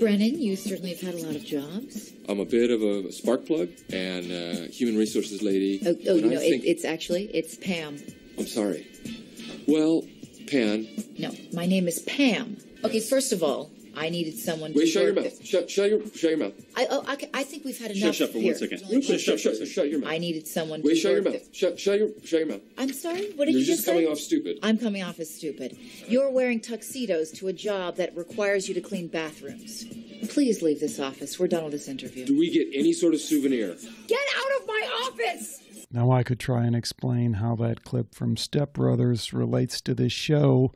Brennan, you certainly have had a lot of jobs. I'm a bit of a spark plug and uh, human resources lady. Oh, oh you know, I it, it's actually it's Pam. I'm sorry. Well, Pan, No, my name is Pam. Okay, first of all, I needed someone. wait, to shut your mouth. the- Shut, shut your, shut your mouth. I, oh, I, I think we've had enough. shut for here. one second. Shut, shut, shut, shut, shut your mouth. I needed someone. Wait, to shut your work mouth. the- Shut, shut your, shut your mouth. I'm sorry. What did You're you just say? coming off stupid. I'm coming off as stupid. You're wearing tuxedos to a job that requires you to clean bathrooms. Please leave this office. We're done with this interview. Do we get any sort of souvenir? Get out of my office! Now, I could try and explain how that clip from Step Brothers relates to this show,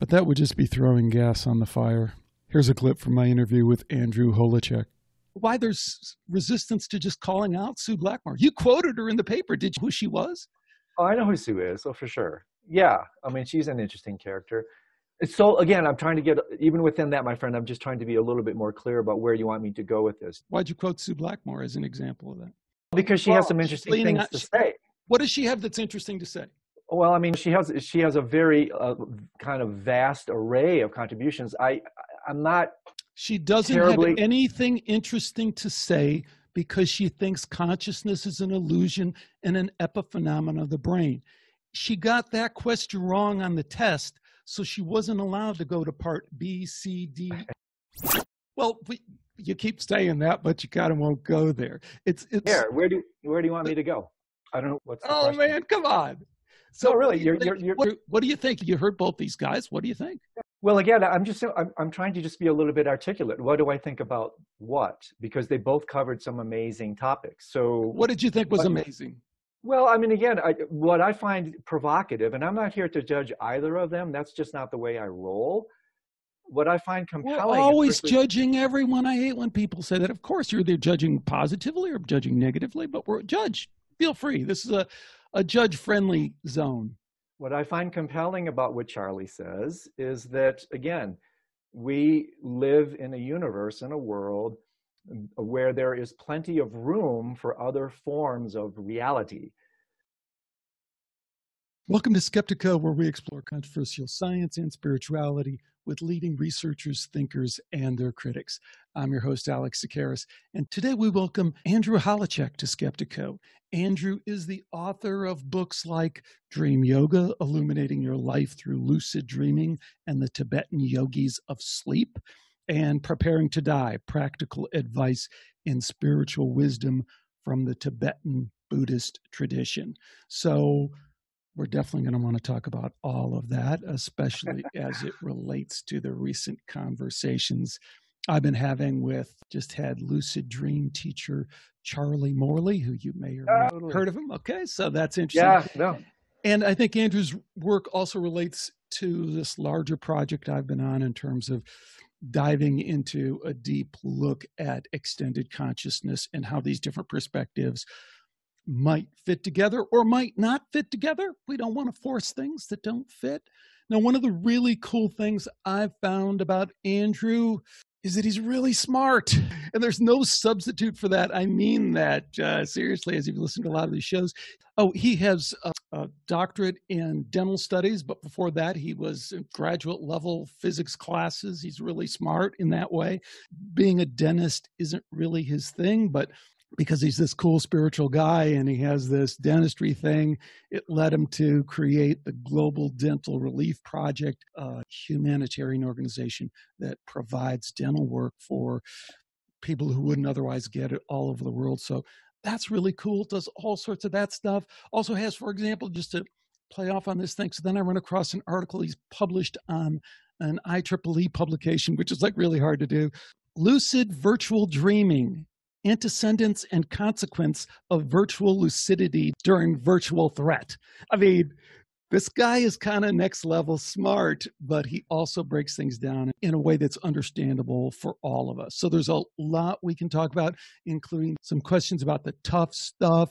but that would just be throwing gas on the fire. Here's a clip from my interview with Andrew Holecek. Why there's resistance to just calling out Sue Blackmore. You quoted her in the paper. Did you who she was? Oh, I know who Sue is, so for sure. Yeah, I mean, she's an interesting character. So again, I'm trying to get even within that, my friend. I'm just trying to be a little bit more clear about where you want me to go with this, Why'd you quote Sue Blackmore as an example of that? because she Well, has some interesting things on- to say. What does she have that's interesting to say? Well, I mean, she has she has a very uh, kind of vast array of contributions. I I'm not She doesn't Terribly- have anything interesting to say because she thinks consciousness is an illusion and an epiphenomenon of the brain. She got that question wrong on the test, so she wasn't allowed to go to part B, C, D. Well, we, you keep saying that, but you kind of won't go there. It's it's. there. Where do where do you want me to go? I don't know what's the Oh question. man, come on. So really, what do you you're- think- you're- you're- what, what do you think? You heard both these guys. What do you think? Well, again, I'm just I'm, I'm trying to just be a little bit articulate. What do I think about what? Because they both covered some amazing topics. So What did you think was amazing? Well, I mean, again, I, what I find provocative, and I'm not here to judge either of them. That's just not the way I roll. What I find We're compelling, is always judging everyone. I hate when people say that. Of course, you're either judging positively or judging negatively, but we're judge. Feel free. This is a, a judge friendly zone. What I find compelling about what Charlie says is that, again, we live in a universe, in a world uh, where there is plenty of room for other forms of reality. Welcome to Skeptiko, where we explore controversial science and spirituality with leading researchers, thinkers, and their critics. I'm your host, Alex Tsakiris, and today we welcome Andrew Holecek to Skeptiko. Andrew is the author of books like Dream Yoga, Illuminating Your Life Through Lucid Dreaming and the Tibetan Yogis of Sleep, and Preparing to Die Practical Advice in Spiritual Wisdom from the Tibetan Buddhist Tradition. So, we're definitely going to want to talk about all of that, especially as it relates to the recent conversations I've been having with just had lucid dream teacher Charlie Morley, who you may or may Totally. Oh. heard of him. Okay, so that's interesting. Yeah, no, And I think Andrew's work also relates to this larger project I've been on in terms of diving into a deep look at extended consciousness and how these different perspectives might fit together or might not fit together. We don't want to force things that don't fit. Now, one of the really cool things I've found about Andrew is that he's really smart. And there's no substitute for that. I mean that uh, seriously, as you've listened to a lot of these shows. Oh, he has a, a doctorate in dental studies, but before that, he was in graduate level physics classes. He's really smart in that way. Being a dentist isn't really his thing, but because he's this cool spiritual guy and he has this dentistry thing, it led him to create the Global Dental Relief Project, a humanitarian organization that provides dental work for people who wouldn't otherwise get it all over the world. So that's really cool. Does all sorts of that stuff. Also has, for example, just to play off on this thing. So then I run across an article he's published on an IEEE publication, which is like really hard to do. Lucid virtual dreaming antecedents and consequence of virtual lucidity during virtual threat. I mean, this guy is kind of next level smart, but he also breaks things down in a way that's understandable for all of us. So there's a lot we can talk about, including some questions about the tough stuff.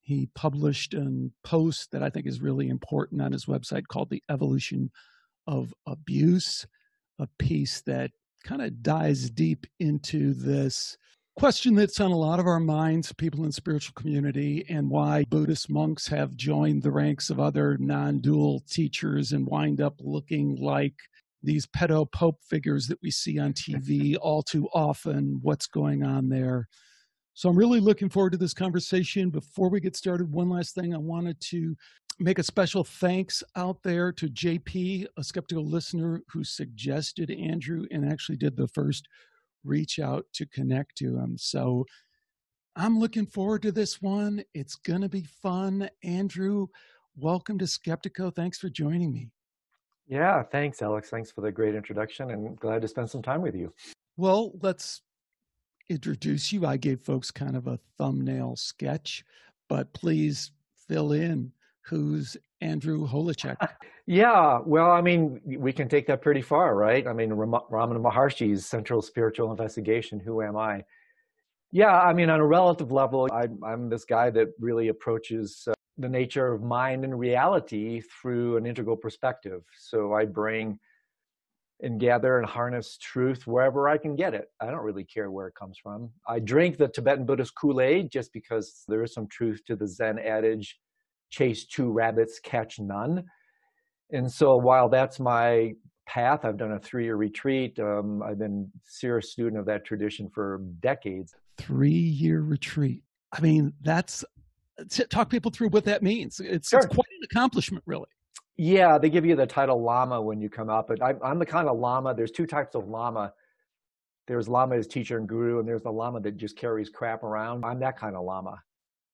He published a post that I think is really important on his website called The Evolution of Abuse, a piece that kind of dives deep into this question that's on a lot of our minds, people in spiritual community, and why Buddhist monks have joined the ranks of other non dual teachers and wind up looking like these pedo pope figures that we see on TV all too often, what's going on there. So I'm really looking forward to this conversation. Before we get started, one last thing I wanted to make a special thanks out there to JP, a Skeptiko listener who suggested Andrew and actually did the first reach out to connect to him. So I'm looking forward to this one. It's going to be fun. Andrew, welcome to Skeptiko. Thanks for joining me. Yeah, thanks, Alex. Thanks for the great introduction and glad to spend some time with you. Well, let's introduce you. I gave folks kind of a thumbnail sketch, but please fill in who's Andrew Holecek. yeah, well, I mean, we can take that pretty far, right? I mean, Ram- Ramana Maharshi's central spiritual investigation, Who Am I? Yeah, I mean, on a relative level, I, am this guy that really approaches uh, the nature of mind and reality through an integral perspective. So I bring and gather and harness truth wherever I can get it. I don't really care where it comes from. I drink the Tibetan Buddhist Kool Aid just because there is some truth to the Zen adage chase two rabbits, catch none. And so while that's my path, I've done a three year retreat. Um, I've been serious student of that tradition for decades. Three year retreat. I mean, that's talk people through what that means. It's, sure. it's quite an accomplishment, really. Yeah, they give you the title Lama when you come up, but I, I'm the kind of Lama. There's two types of Lama. There's Lama as teacher and guru, and there's the Lama that just carries crap around. I'm that kind of Lama.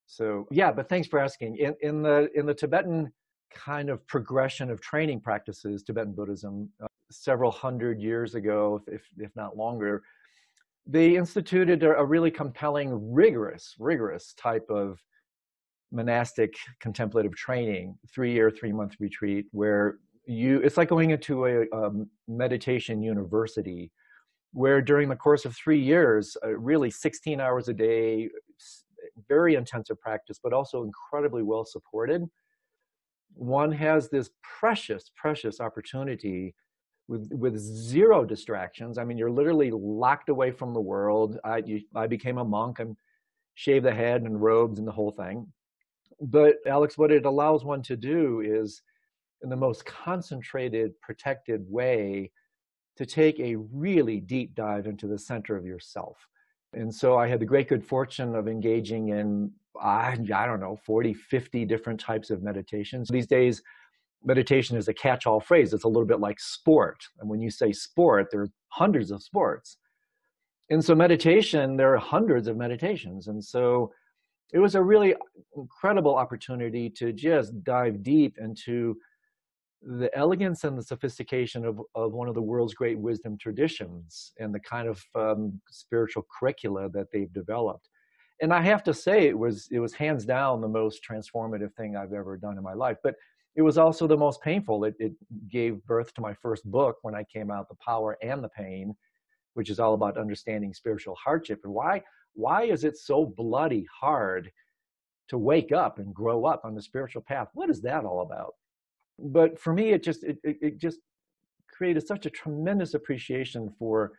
So yeah, but thanks for asking. In, in the in the Tibetan kind of progression of training practices, Tibetan Buddhism, uh, several hundred years ago, if if not longer, they instituted a, a really compelling, rigorous, rigorous type of monastic contemplative training, three year, three month retreat, where you it's like going into a, a meditation university where during the course of three years, uh, really 16 hours a day, very intensive practice, but also incredibly well supported. One has this precious, precious opportunity with with zero distractions. I mean, you're literally locked away from the world. I you, I became a monk and shaved the head and robes and the whole thing. But Alex, what it allows one to do is, in the most concentrated, protected way, to take a really deep dive into the center of yourself. And so I had the great good fortune of engaging in, I, I don't know, 40, 50 different types of meditations. These days, meditation is a catch all phrase. It's a little bit like sport. And when you say sport, there are hundreds of sports. And so, meditation, there are hundreds of meditations. And so, it was a really incredible opportunity to just dive deep into the elegance and the sophistication of, of one of the world's great wisdom traditions and the kind of um, spiritual curricula that they've developed. And I have to say, it was it was hands down the most transformative thing I've ever done in my life. But it was also the most painful. It, it gave birth to my first book when I came out, The Power and the Pain, which is all about understanding spiritual hardship and why why is it so bloody hard to wake up and grow up on the spiritual path? What is that all about? But for me, it just it, it, it just created such a tremendous appreciation for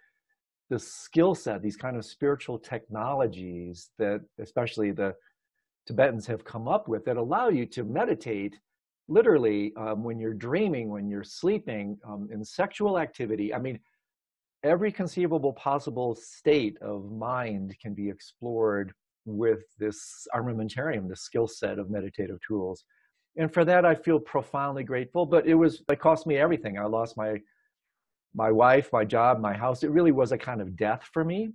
the skill set, these kind of spiritual technologies that especially the Tibetans have come up with that allow you to meditate literally um, when you're dreaming, when you're sleeping, um, in sexual activity. I mean, every conceivable possible state of mind can be explored with this armamentarium, this skill set of meditative tools and for that I feel profoundly grateful. But it was it cost me everything. I lost my my wife, my job, my house. It really was a kind of death for me.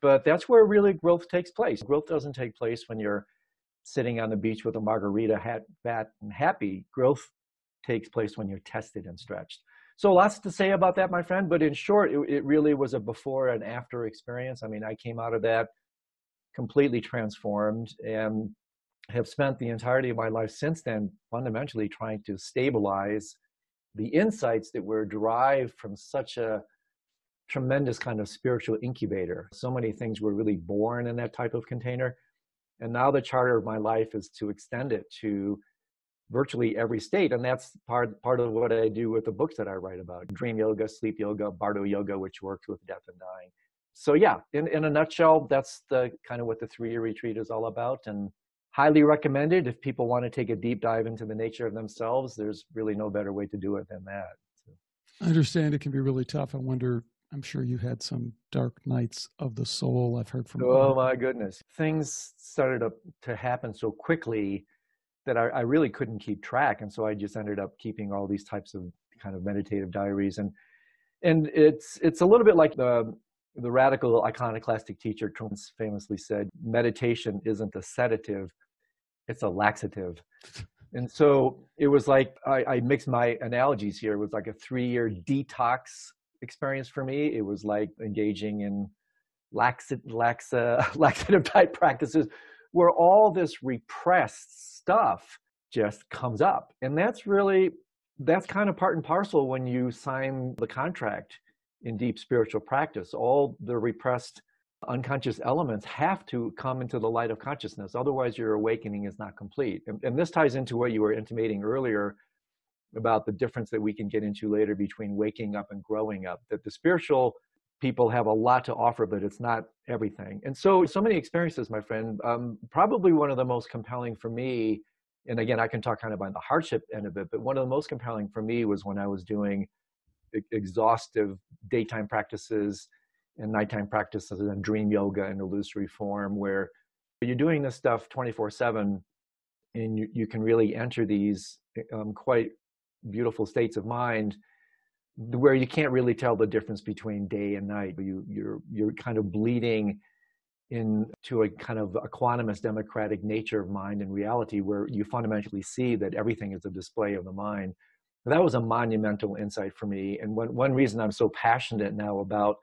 But that's where really growth takes place. Growth doesn't take place when you're sitting on the beach with a margarita, hat, fat, and happy. Growth takes place when you're tested and stretched. So lots to say about that, my friend. But in short, it, it really was a before and after experience. I mean, I came out of that completely transformed and have spent the entirety of my life since then fundamentally trying to stabilize the insights that were derived from such a tremendous kind of spiritual incubator. So many things were really born in that type of container. And now the charter of my life is to extend it to virtually every state. And that's part, part of what I do with the books that I write about dream yoga, sleep yoga, bardo yoga, which works with death and dying. So, yeah, in, in a nutshell, that's the kind of what the three year retreat is all about. And highly recommended if people want to take a deep dive into the nature of themselves there's really no better way to do it than that I understand it can be really tough. I wonder, I'm sure you had some dark nights of the soul. I've heard from. Oh my goodness. Things started to, to happen so quickly that I, I really couldn't keep track. And so I just ended up keeping all these types of kind of meditative diaries. And and it's it's a little bit like the the radical iconoclastic teacher Trungpa famously said, meditation isn't a sedative, it's a laxative. And so it was like I, I mixed my analogies here. It was like a three-year detox experience for me. It was like engaging in lax, lax, laxative type practices where all this repressed stuff just comes up. And that's really that's kind of part and parcel when you sign the contract in deep spiritual practice. All the repressed unconscious elements have to come into the light of consciousness. Otherwise, your awakening is not complete. And, and, this ties into what you were intimating earlier about the difference that we can get into later between waking up and growing up. That the spiritual people have a lot to offer, but it's not everything. And so, so many experiences, my friend. Um, probably one of the most compelling for me, and again, I can talk kind of on the hardship end of it, but one of the most compelling for me was when I was doing exhaustive daytime practices and nighttime practices and dream yoga in illusory form where you're doing this stuff 24 7 and you, you can really enter these um, quite beautiful states of mind where you can't really tell the difference between day and night you you're you're kind of bleeding into a kind of a quantumous democratic nature of mind and reality where you fundamentally see that everything is a display of the mind that was a monumental insight for me. And one, one reason I'm so passionate now about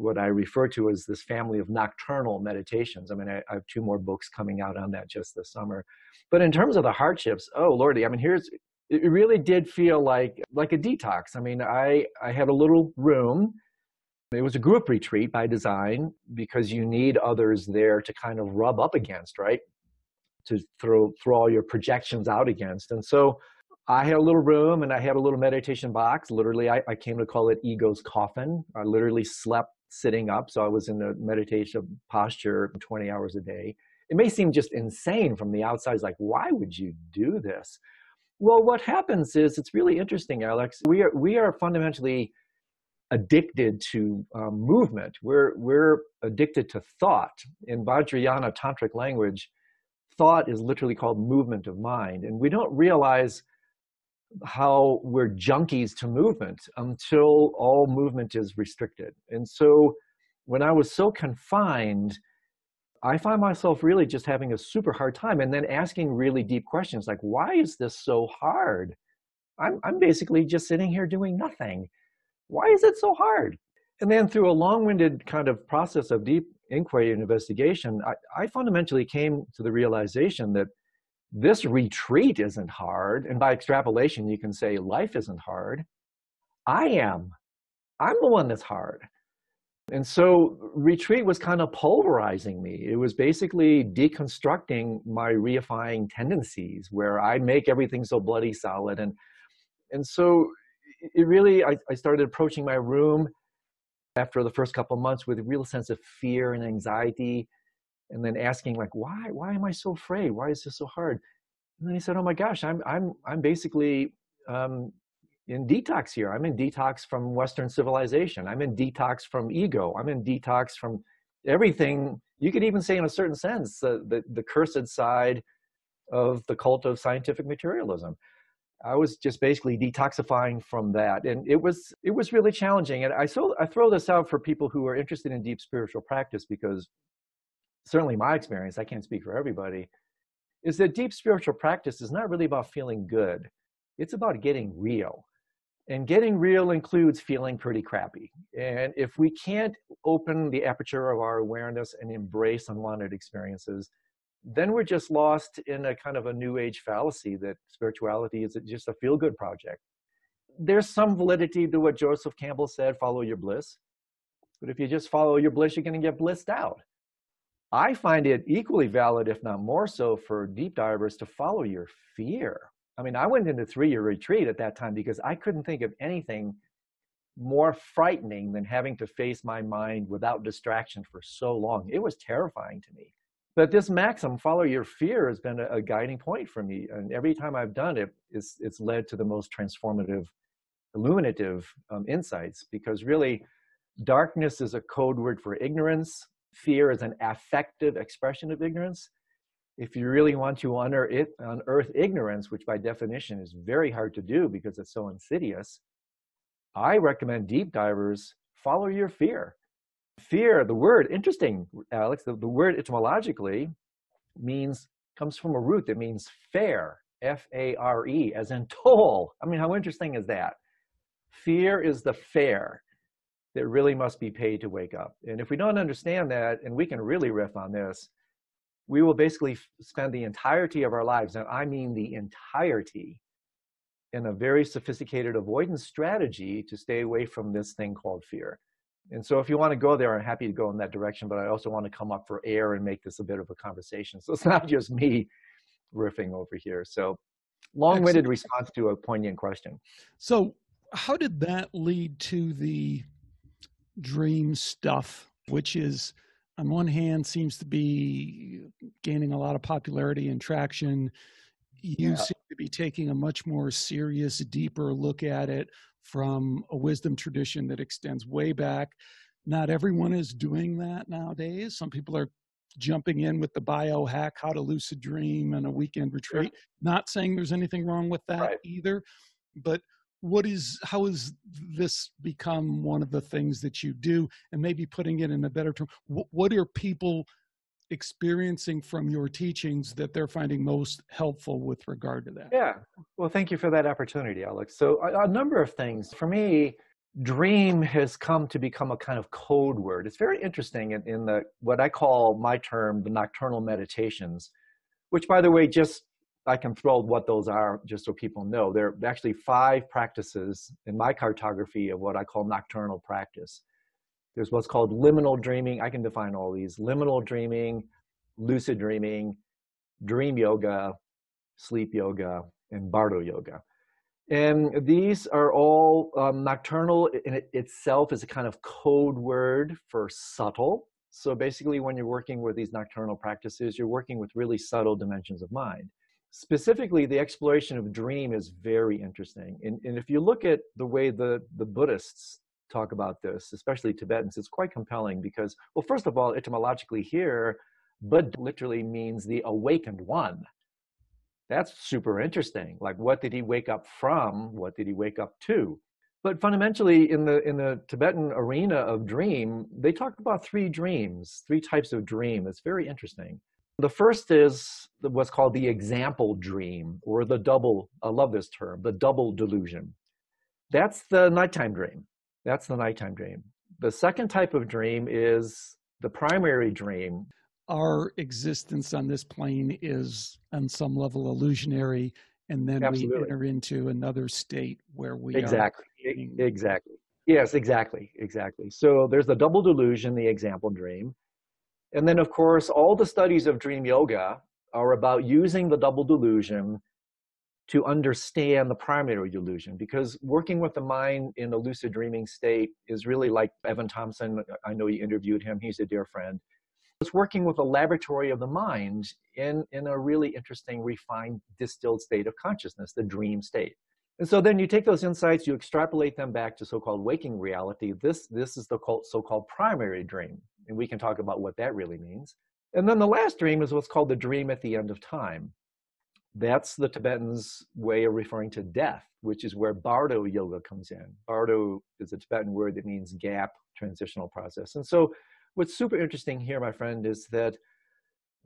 what I refer to as this family of nocturnal meditations. I mean, I, I, have two more books coming out on that just this summer. But in terms of the hardships, oh lordy, I mean, here's it really did feel like like a detox. I mean, I I had a little room. It was a group retreat by design because you need others there to kind of rub up against, right? To throw throw all your projections out against. And so I had a little room and I had a little meditation box. Literally, I, I came to call it Ego's Coffin. I literally slept sitting up, so I was in a meditation posture 20 hours a day. It may seem just insane from the outside. It's like, why would you do this? Well, what happens is it's really interesting, Alex. We are we are fundamentally addicted to um, movement. We're we're addicted to thought. In Vajrayana tantric language, thought is literally called movement of mind, and we don't realize how we're junkies to movement until all movement is restricted. And so when I was so confined, I find myself really just having a super hard time and then asking really deep questions like, why is this so hard? I'm, I'm basically just sitting here doing nothing. Why is it so hard? And then through a long winded kind of process of deep inquiry and investigation, I, I fundamentally came to the realization that this retreat isn't hard. And by extrapolation, you can say life isn't hard. I am. I'm the one that's hard. And so retreat was kind of pulverizing me. It was basically deconstructing my reifying tendencies where I make everything so bloody solid. And and so it really I, I started approaching my room after the first couple months with a real sense of fear and anxiety and then asking like why why am i so afraid? Why is this so hard? And then he said oh my gosh i'm i'm i'm basically um, in detox here. I'm in detox from western civilization. I'm in detox from ego. I'm in detox from everything. You could even say in a certain sense uh, the the cursed side of the cult of scientific materialism. I was just basically detoxifying from that, and it was it was really challenging. And I so I throw this out for people who are interested in deep spiritual practice because certainly my experience, I can't speak for everybody, is that deep spiritual practice is not really about feeling good. It's about getting real. And getting real includes feeling pretty crappy. And if we can't open the aperture of our awareness and embrace unwanted experiences, then we're just lost in a kind of a new age fallacy that spirituality is just a feel good project. There's some validity to what Joseph Campbell said follow your bliss. But if you just follow your bliss, you're going to get blissed out. I find it equally valid, if not more so, for deep divers to follow your fear. I mean, I went into three year retreat at that time because I couldn't think of anything more frightening than having to face my mind without distraction for so long. It was terrifying to me. But this maxim, follow your fear, has been a, a guiding point for me. And every time I've done it, it's, it's led to the most transformative illuminative um, insights because really darkness is a code word for ignorance fear is an affective expression of ignorance. If you really want to unearth, ignorance which by definition is very hard to do because it's so insidious i recommend deep divers follow your fear. Fear the word interesting alex the, the word etymologically means comes from a root that means fair f-a-r-e as in toll. I mean how interesting is that? Fear is the fare that really must be paid to wake up and if we don't understand that and we can really riff on this we will basically spend the entirety of our lives and i mean the entirety in a very sophisticated avoidance strategy to stay away from this thing called fear and so if you want to go there, I'm happy to go in that direction, but I also want to come up for air and make this a bit of a conversation. So it's not just me riffing over here. So long-winded response to a poignant question. So how did that lead to the dream stuff, which is on one hand seems to be gaining a lot of popularity and traction. You yeah. seem to be taking a much more serious, deeper look at it from a wisdom tradition that extends way back. Not everyone is doing that nowadays. Some people are jumping in with the biohack, how to lucid dream and a weekend retreat. Sure. Not saying there's anything wrong with that right. either, but what is how has this become one of the things that you do and maybe putting it in a better term what, what are people experiencing from your teachings that they're finding most helpful with regard to that? Yeah. Well, thank you for that opportunity, Alex. So, a, a, number of things. For me, dream has come to become a kind of code word. It's very interesting in, in the what I call my term, the nocturnal meditations, which, by the way, just I can throw what those are just so people know. There are actually five practices in my cartography of what I call nocturnal practice. There's what's called liminal dreaming. I can define all these liminal dreaming, lucid dreaming, dream yoga, sleep yoga, and bardo yoga. And these are all um, nocturnal in it itself is a kind of code word for subtle. So basically, when you're working with these nocturnal practices, you're working with really subtle dimensions of mind. Specifically, the exploration of dream is very interesting. And, and if you look at the way the, the Buddhists talk about this, especially Tibetans, it's quite compelling because, well, first of all, etymologically here, Bud literally means the awakened one. That's super interesting. Like, what did he wake up from? What did he wake up to? But fundamentally, in the in the Tibetan arena of dream, they talk about three dreams, three types of dream. It's very interesting. The first is what's called the example dream, or the double. I love this term, the double delusion. That's the nighttime dream. That's the nighttime dream. The second type of dream is the primary dream. Our existence on this plane is on some level illusionary, and then Absolutely. we enter into another state where we exactly exactly yes exactly exactly. So there's the double delusion, the example dream, and then of course all the studies of dream yoga are about using the double delusion to understand the primary delusion because working with the mind in a lucid dreaming state is really like Evan Thompson. I know you interviewed him, he's a dear friend. It's working with a laboratory of the mind in, in a really interesting, refined, distilled state of consciousness, the dream state. And so then you take those insights, you extrapolate them back to so-called waking reality. This, this is the so-called primary dream. And we can talk about what that really means. And then the last dream is what's called the dream at the end of time. That's the Tibetans' way of referring to death, which is where Bardo yoga comes in. Bardo is a Tibetan word that means gap, transitional process. And so, what's super interesting here, my friend, is that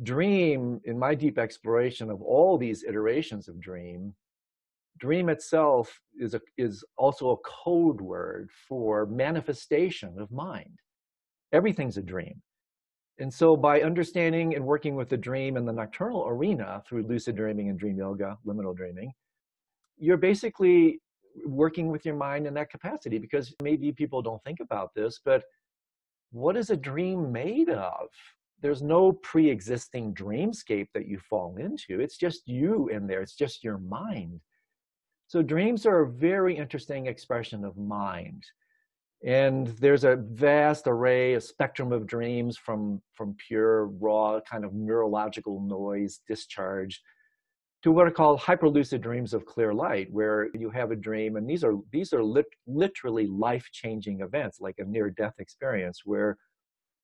dream, in my deep exploration of all these iterations of dream, dream itself is, a, is also a code word for manifestation of mind. Everything's a dream. And so by understanding and working with the dream in the nocturnal arena through lucid dreaming and dream yoga, liminal dreaming, you're basically working with your mind in that capacity because maybe people don't think about this, but what is a dream made of? There's no pre existing dreamscape that you fall into. It's just you in there, it's just your mind. So, dreams are a very interesting expression of mind and there's a vast array a spectrum of dreams from from pure raw kind of neurological noise discharge to what are called hyperlucid dreams of clear light, where you have a dream, and these are these are lit, literally life-changing events, like a near-death experience, where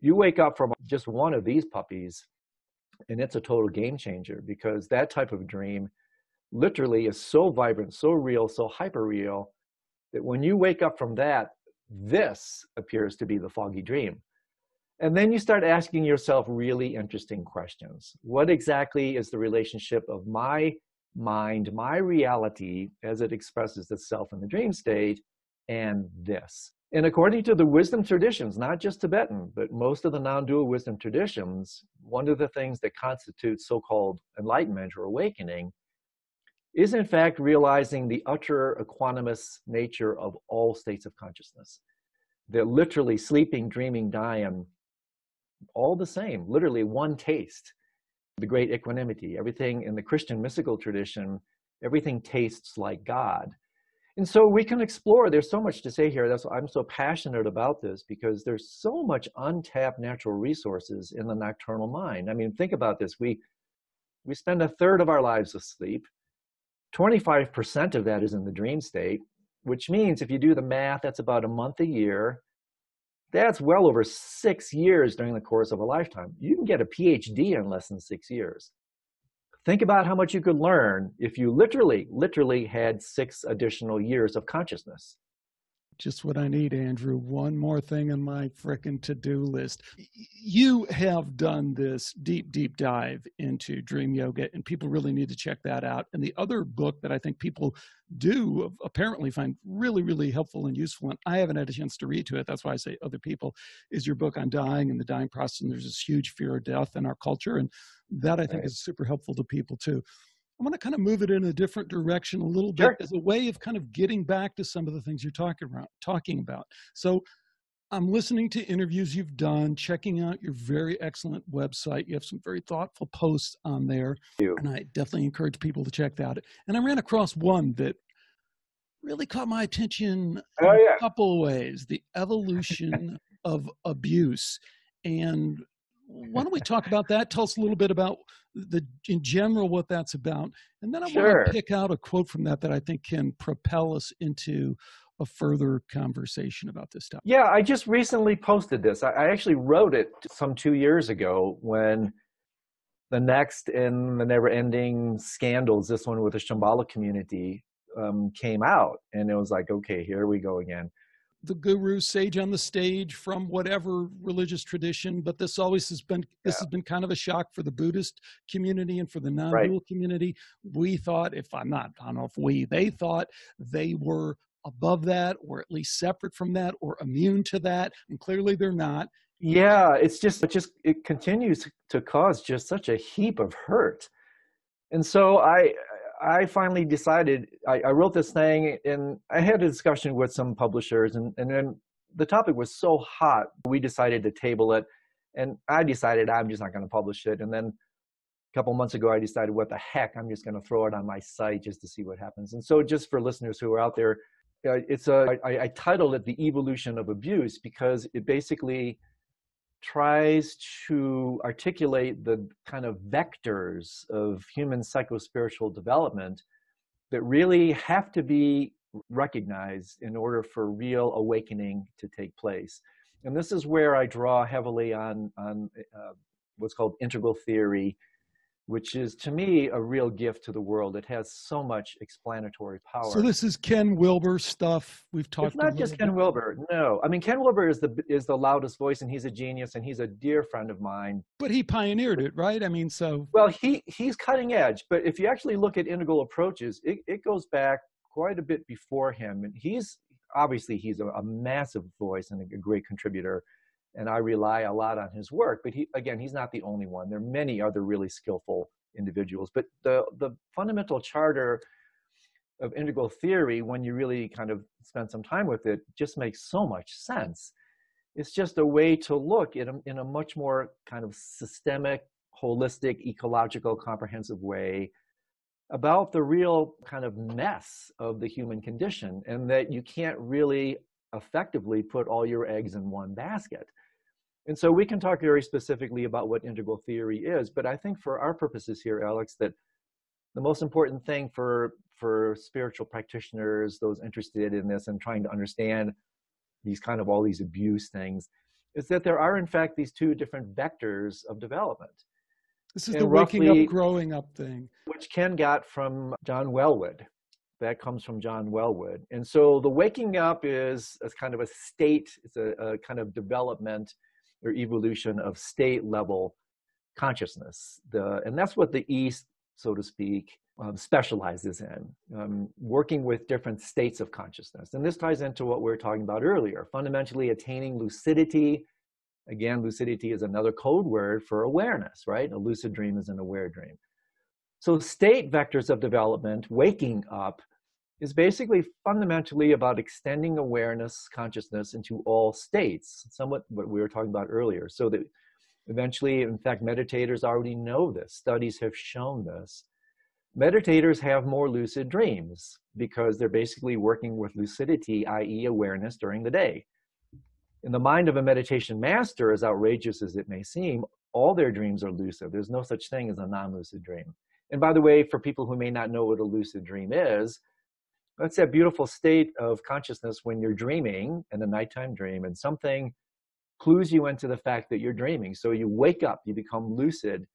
you wake up from just one of these puppies, and it's a total game changer because that type of dream literally is so vibrant, so real, so hyper real that when you wake up from that, this appears to be the foggy dream. And then you start asking yourself really interesting questions. What exactly is the relationship of my mind, my reality, as it expresses itself in the dream state, and this? And according to the wisdom traditions, not just Tibetan, but most of the non dual wisdom traditions, one of the things that constitutes so called enlightenment or awakening is in fact realizing the utter equanimous nature of all states of consciousness. That literally sleeping, dreaming, dying, all the same, literally one taste, the great equanimity. Everything in the Christian mystical tradition, everything tastes like God. And so we can explore, there's so much to say here. That's why I'm so passionate about this because there's so much untapped natural resources in the nocturnal mind. I mean, think about this. We we spend a third of our lives asleep. 25% of that is in the dream state, which means if you do the math, that's about a month a year. That's well over six years during the course of a lifetime. You can get a PhD in less than six years. Think about how much you could learn if you literally, literally had six additional years of consciousness just what I need, Andrew. One more thing on my frickin' to do list. You have done this deep, deep dive into dream yoga, and people really need to check that out. And the other book that I think people do apparently find really, really helpful and useful, and I haven't had a chance to read to it, that's why I say other people, is your book on dying and the dying process. And there's this huge fear of death in our culture. And that I think right. is super helpful to people too. I want to kind of move it in a different direction a little bit sure. as a way of kind of getting back to some of the things you're talking about. Talking about. So, I'm listening to interviews you've done, checking out your very excellent website. You have some very thoughtful posts on there, and I definitely encourage people to check that out. And I ran across one that really caught my attention oh, in yeah. a couple of ways: the evolution of abuse. And why don't we talk about that? Tell us a little bit about the in general what that's about, and then I sure. want to pick out a quote from that that I think can propel us into a further conversation about this topic. Yeah, I just recently posted this. I, I actually wrote it some two years ago when the next in the never-ending scandals, this one with the Shambhala community, um, came out, and it was like, okay, here we go again the guru sage on the stage from whatever religious tradition but this always has been this yeah. has been kind of a shock for the buddhist community and for the non-dual right. community we thought if i'm not i don't know if we they thought they were above that or at least separate from that or immune to that and clearly they're not yeah it's just it just it continues to cause just such a heap of hurt and so i I finally decided, I, I, wrote this thing and I had a discussion with some publishers and, and then the topic was so hot, we decided to table it. And I decided I'm just not going to publish it. And then a couple months ago, I decided, what the heck, I'm just going to throw it on my site just to see what happens. And so just for listeners who are out there, uh, it's a, I, I titled it The Evolution of Abuse because it basically tries to articulate the kind of vectors of human psychospiritual development that really have to be recognized in order for real awakening to take place. And this is where I draw heavily on, on uh, what's called integral theory which is to me a real gift to the world. It has so much explanatory power. So this is Ken Wilber stuff we've talked. It's not just Ken Wilber. No, I mean Ken Wilber is the is the loudest voice, and he's a genius, and he's a dear friend of mine. But he pioneered it, right? I mean, so well, he he's cutting edge. But if you actually look at integral approaches, it, it goes back quite a bit before him, and he's obviously he's a, a massive voice and a, a great contributor and I rely a lot on his work. But he, again, he's not the only one. There are many other really skillful individuals. But the the fundamental charter of integral theory, when you really kind of spend some time with it, just makes so much sense. It's just a way to look in a, in a much more kind of systemic, holistic, ecological, comprehensive way about the real kind of mess of the human condition, and that you can't really effectively put all your eggs in one basket. And so we can talk very specifically about what integral theory is, but I think for our purposes here, Alex, that the most important thing for for spiritual practitioners, those interested in this and trying to understand these kind of all these abuse things, is that there are in fact these two different vectors of development. This is and the waking up, growing up thing, which Ken got from John Welwood. That comes from John Welwood, and so the waking up is, is kind of a state. It's a, a kind of development or evolution of state level consciousness. The, and that's what the East, so to speak, um, specializes in, um, working with different states of consciousness. And this ties into what we were talking about earlier, fundamentally attaining lucidity. Again, lucidity is another code word for awareness, right? A lucid dream is an aware dream. So, state vectors of development, waking up, is basically fundamentally about extending awareness, consciousness into all states, somewhat what we were talking about earlier. So that eventually, in fact, meditators already know this. Studies have shown this. Meditators have more lucid dreams because they're basically working with lucidity, i.e., awareness during the day. In the mind of a meditation master, as outrageous as it may seem, all their dreams are lucid. There's no such thing as a non lucid dream. And by the way, for people who may not know what a lucid dream is, that's that beautiful state of consciousness when you're dreaming in a nighttime dream and something clues you into the fact that you're dreaming. So you wake up, you become lucid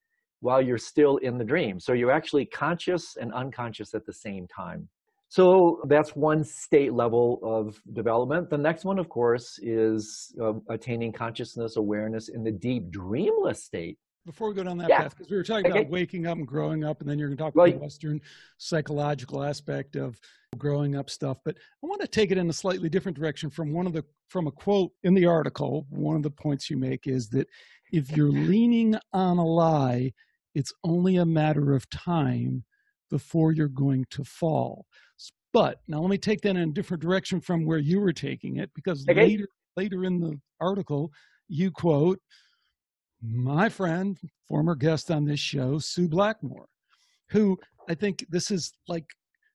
while you're still in the dream. So you're actually conscious and unconscious at the same time. So that's one state level of development. The next one, of course, is uh, attaining consciousness awareness in the deep dreamless state before we go down that yeah. path, because we were talking about waking up and growing up, and then you're going to talk about the Western psychological aspect of growing up stuff. But I want to take it in a slightly different direction from one of the from a quote in the article. One of the points you make is that if you're leaning on a lie, it's only a matter of time before you're going to fall. But now let me take that in a different direction from where you were taking it, because okay. later later in the article you quote my friend, former guest on this show, Sue Blackmore, who I think this is like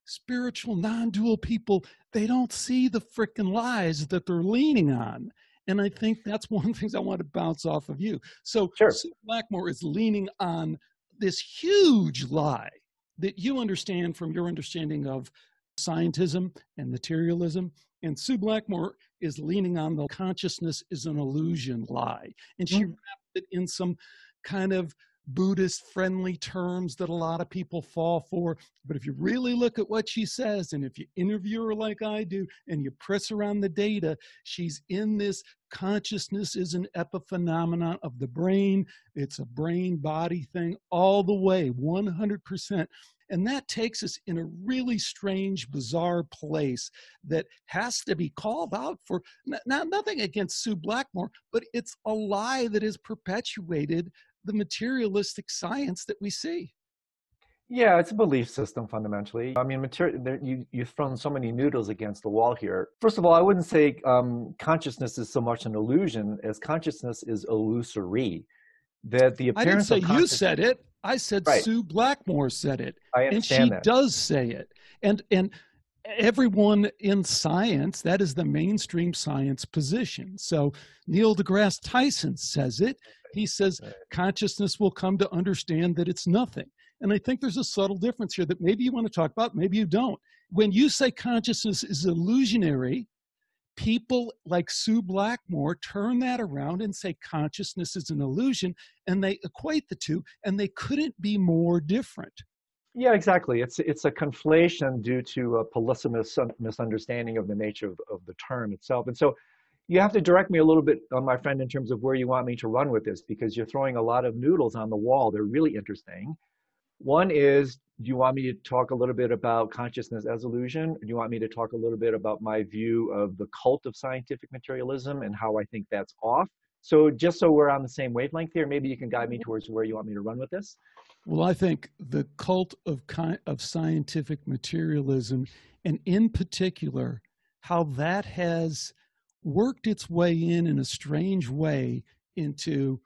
spiritual non-dual people they don't see the freaking lies that they're leaning on. And i think that's one of the things i want to bounce off of you. So sure. sue blackmore is leaning on this huge lie that you understand from your understanding of scientism and materialism. And sue blackmore is leaning on the consciousness is an illusion lie. And she mm-hmm it in some kind of Buddhist friendly terms that a lot of people fall for. But if you really look at what she says, and if you interview her like I do, and you press around the data, she's in this consciousness is an epiphenomenon of the brain. It's a brain body thing all the way, 100%. And that takes us in a really strange, bizarre place that has to be called out for. Not, nothing against Sue Blackmore, but it's a lie that has perpetuated the materialistic science that we see. Yeah, it's a belief system fundamentally. I mean, material. You you've thrown so many noodles against the wall here. First of all, I wouldn't say um, consciousness is so much an illusion as consciousness is illusory. That the appearance. I didn't say you said it. I said right. Sue Blackmore said it. And she that. does say it. And and everyone in science, that is the mainstream science position. So Neil deGrasse Tyson says it. He says consciousness will come to understand that it's nothing. And I think there's a subtle difference here that maybe you want to talk about, maybe you don't. When you say consciousness is illusionary, people like Sue Blackmore turn that around and say consciousness is an illusion, and they equate the two, and they couldn't be more different. Yeah, exactly. It's it's a conflation due to a polysemous misunderstanding of the nature of, of the term itself. And so you have to direct me a little bit, uh, my friend, in terms of where you want me to run with this, because you're throwing a lot of noodles on the wall. They're really interesting. One is, do you want me to talk a little bit about consciousness as illusion? Do you want me to talk a little bit about my view of the cult of scientific materialism and how I think that's off? So just so we're on the same wavelength here, maybe you can guide me mm-hmm. towards where you want me to run with this. Well, I think the cult of of scientific materialism, and in particular, how that has worked its way in in a strange way into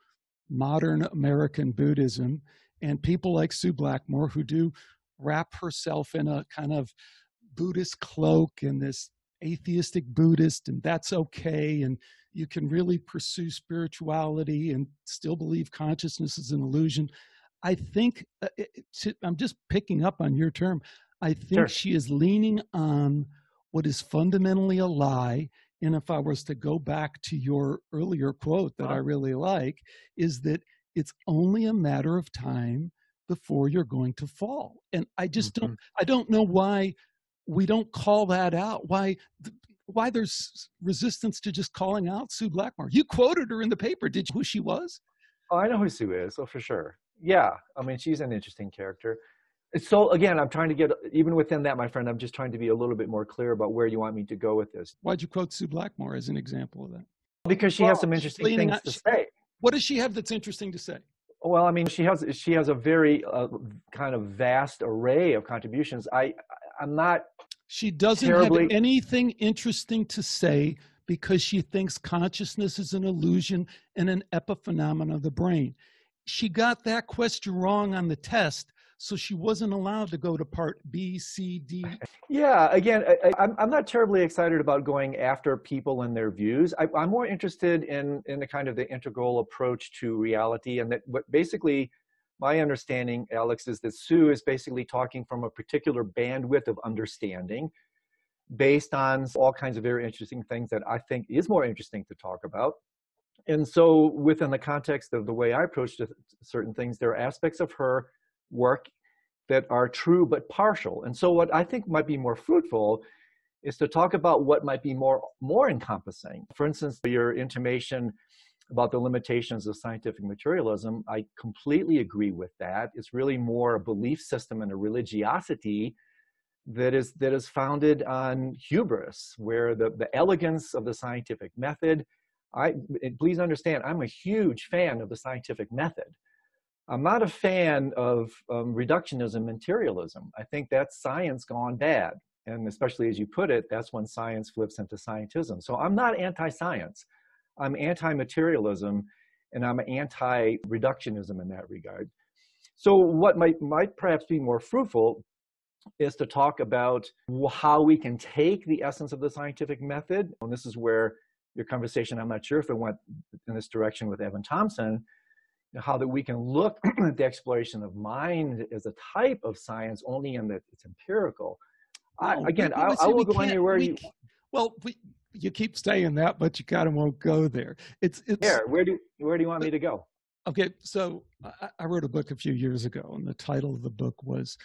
modern American Buddhism, and people like Sue Blackmore who do wrap herself in a kind of Buddhist cloak and this atheistic Buddhist, and that's okay, and you can really pursue spirituality and still believe consciousness is an illusion. I think uh, it, I'm just picking up on your term. I think Sure. she is leaning on what is fundamentally a lie. And if I was to go back to your earlier quote that I Uh-huh. really like, is that it's only a matter of time before you're going to fall. And I just don't Mm-hmm. I don't know why we don't call that out. Why why there's resistance to just calling out Sue Blackmore. You quoted her in the paper. Did you who she was? Oh, I know who Sue is, oh, for sure. Yeah, I mean, she's an interesting character. So again, I'm trying to get even within that, my friend. I'm just trying to be a little bit more clear about where you want me to go with this, Why'd you quote Sue Blackmore as an example of that? because she Well, has some interesting things to say. What does she have that's interesting to say? Well, I mean, she has she has a very uh, kind of vast array of contributions. I I'm not She doesn't Terribly- have anything interesting to say because she thinks consciousness is an illusion and an epiphenomenon of the brain. She got that question wrong on the test, so she wasn't allowed to go to part B, C, D. Yeah, again, I, I'm not terribly excited about going after people and their views. I, I'm more interested in in the kind of the integral approach to reality, and that what basically my understanding, Alex, is that Sue is basically talking from a particular bandwidth of understanding, based on all kinds of very interesting things that I think is more interesting to talk about. And so, within the context of the way I approach certain things, there are aspects of her work that are true but partial. And so what I think might be more fruitful is to talk about what might be more more encompassing. For instance, your intimation about the limitations of scientific materialism, I completely agree with that. It's really more a belief system and a religiosity that is that is founded on hubris, where the, the elegance of the scientific method. I please understand, I'm a huge fan of the scientific method. I'm not a fan of um, reductionism, materialism. I think that's science gone bad. And especially as you put it, that's when science flips into scientism. So I'm not anti science. I'm anti materialism and I'm anti reductionism in that regard. So, what might, might perhaps be more fruitful is to talk about how we can take the essence of the scientific method. And this is where your conversation, I'm not sure if it went in this direction with Evan Thompson, how that we can look at the exploration of mind as a type of science only in that it's empirical. I, again, I, I, will go anywhere we you. Well, we, you keep saying that, but you kind of won't go there. It's it's Here, where do where do you want me to go? Okay, so I, I wrote a book a few years ago, and the title of the book was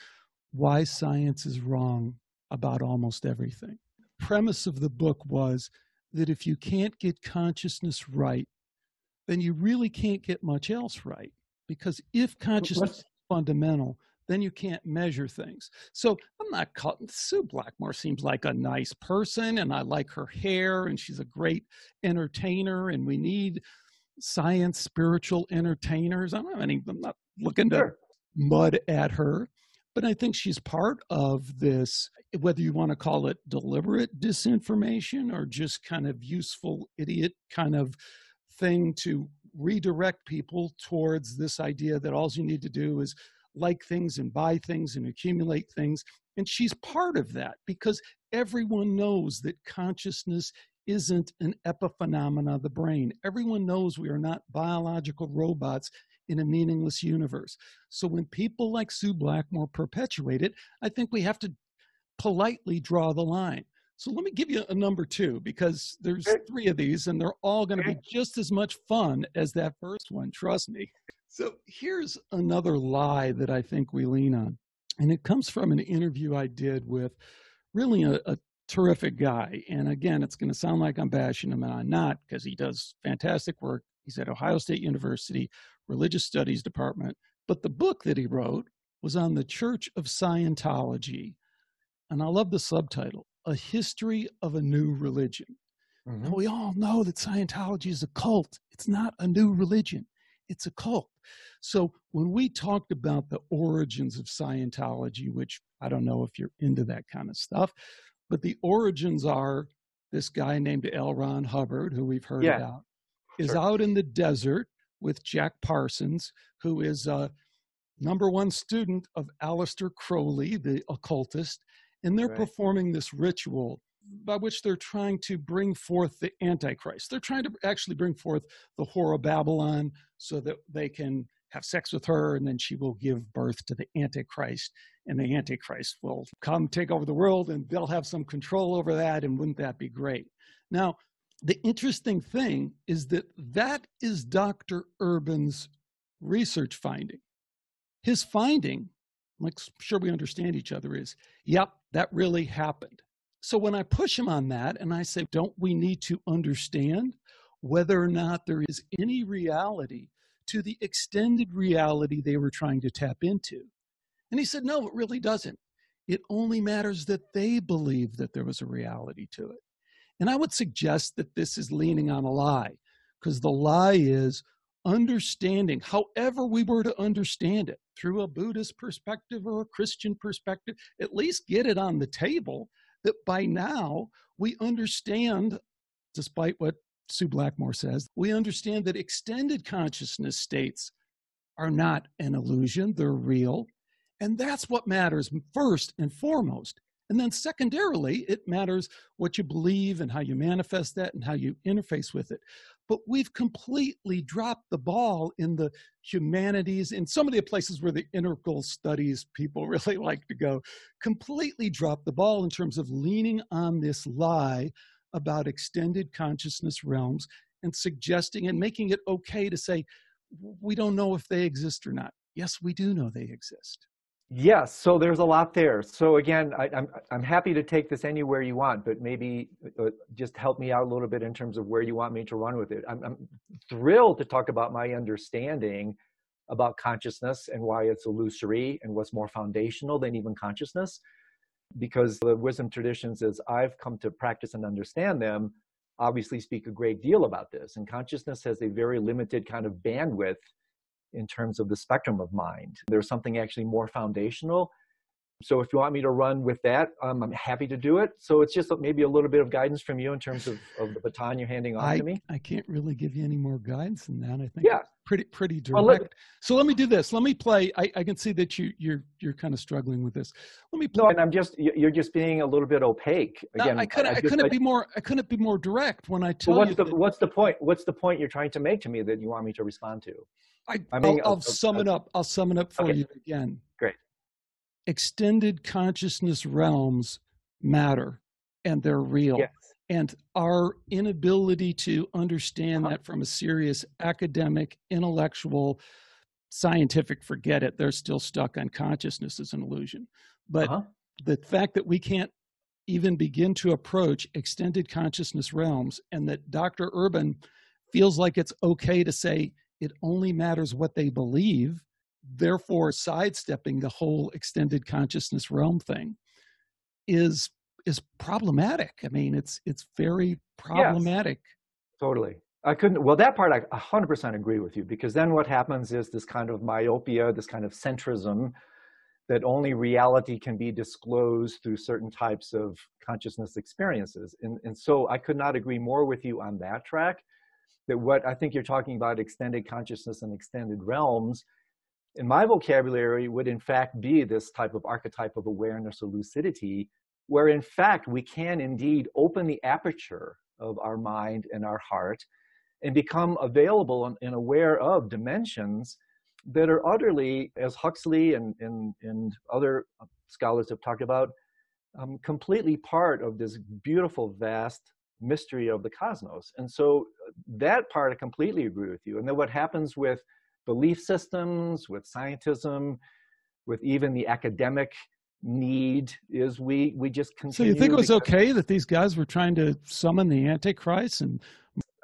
"Why Science is Wrong About Almost Everything." Premise of the book was that if you can't get consciousness right, then you really can't get much else right. Because if consciousness is fundamental, then you can't measure things. So I'm not caught. Sue Blackmore seems like a nice person, and I like her hair, and she's a great entertainer, and we need science spiritual entertainers. I'm not, any, I'm not looking to mud at her, but I think she's part of this, whether you want to call it deliberate disinformation or just kind of useful idiot kind of thing to redirect people towards this idea that all you need to do is like things and buy things and accumulate things. And she's part of that because everyone knows that consciousness isn't an epiphenomena of the brain. Everyone knows we are not biological robots in a meaningless universe. So when people like Sue Blackmore perpetuate it, I think we have to politely draw the line. So let me give you a number two because there's three of these and they're all going to be just as much fun as that first one, trust me. So here's another lie that I think we lean on. And it comes from an interview I did with really a, a terrific guy. And again, it's going to sound like I'm bashing him, and I'm not because he does fantastic work. He's at Ohio State University, Religious Studies Department. But the book that he wrote was on the Church of Scientology. And I love the subtitle A History of a New Religion. Mhm. Now, we all know that Scientology is a cult. It's not a new religion, it's a cult. So, when we talked about the origins of Scientology, which I don't know if you're into that kind of stuff, but the origins are this guy named L. Ron Hubbard, who we've heard Yeah. about, is Sure. out in the desert with Jack Parsons, who is a number one student of Aleister Crowley, the occultist, and they're Right. performing this ritual by which they're trying to bring forth the Antichrist. They're trying to actually bring forth the Whore of Babylon so that they can have sex with her, and then she will give birth to the Antichrist, and the Antichrist will come take over the world, and they'll have some control over that, and wouldn't that be great? Now, the interesting thing is that that is Dr. Urban's research finding. His finding, make sure we understand each other, is yep, that really happened. So when I push him on that and I say, don't we need to understand whether or not there is any reality to the extended reality they were trying to tap into? And he said, no, it really doesn't. It only matters that they believe that there was a reality to it. And I would suggest that this is leaning on a lie, because the lie is understanding, however we were to understand it, through a Buddhist perspective or a Christian perspective, at least get it on the table that by now we understand, despite what Sue Blackmore says, we understand that extended consciousness states are not an illusion, they're real. And that's what matters first and foremost. And then secondarily, it matters what you believe and how you manifest that and how you interface with it. But we've completely dropped the ball in the humanities, in some of the places where the integral studies people really like to go, completely dropped the ball in terms of leaning on this lie about extended consciousness realms and suggesting and making it okay to say, we don't know if they exist or not. Yes, we do know they exist. Yes, so there's a lot there. So again, I, am I'm, I'm happy to take this anywhere you want, but maybe uh, just help me out a little bit in terms of where you want me to run with it. I'm, I'm thrilled to talk about my understanding about consciousness and why it's illusory and what's more foundational than even consciousness, because the wisdom traditions, as I've come to practice and understand them, obviously speak a great deal about this. And consciousness has a very limited kind of bandwidth in terms of the spectrum of mind. There's something actually more foundational. So if you want me to run with that, um, I'm happy to do it. So it's just maybe a little bit of guidance from you in terms of, of the baton you're handing off I, to me. I can't really give you any more guidance than that. I think yeah. pretty pretty direct. Well, let, so let me do this. Let me play. I, I can see that you you're you're kind of struggling with this. Let me play. No, and I'm just you're just being a little bit opaque. Again, no, I couldn't I, I couldn't be more I couldn't be more direct when I tell what's you. The, what's the point? What's the point you're trying to make to me that you want me to respond to? I, I mean, I'll, I'll sum it up. I'll sum it up for okay. you again. Great. Extended consciousness realms matter and they're real. Yes. And our inability to understand uh-huh. that from a serious academic, intellectual, scientific, forget it, they're still stuck on consciousness as an illusion. But uh-huh. the fact that we can't even begin to approach extended consciousness realms and that Dr. Urban feels like it's okay to say, it only matters what they believe, therefore sidestepping the whole extended consciousness realm thing is is problematic. I mean, it's it's very problematic. Yes, totally. I couldn't. Well, that part I 100% agree with you because then what happens is this kind of myopia, this kind of centrism, that only reality can be disclosed through certain types of consciousness experiences. And, and so I could not agree more with you on that track that what I think you're talking about extended consciousness and extended realms in my vocabulary would in fact be this type of archetype of awareness or lucidity where in fact we can indeed open the aperture of our mind and our heart and become available and, aware of dimensions that are utterly, as Huxley and, and, and other scholars have talked about, um, completely part of this beautiful, vast mystery of the cosmos. And so uh, that part I completely agree with you. And then what happens with belief systems, with scientism, with even the academic need is we we just continue. So you think it was okay that these guys were trying to summon the Antichrist and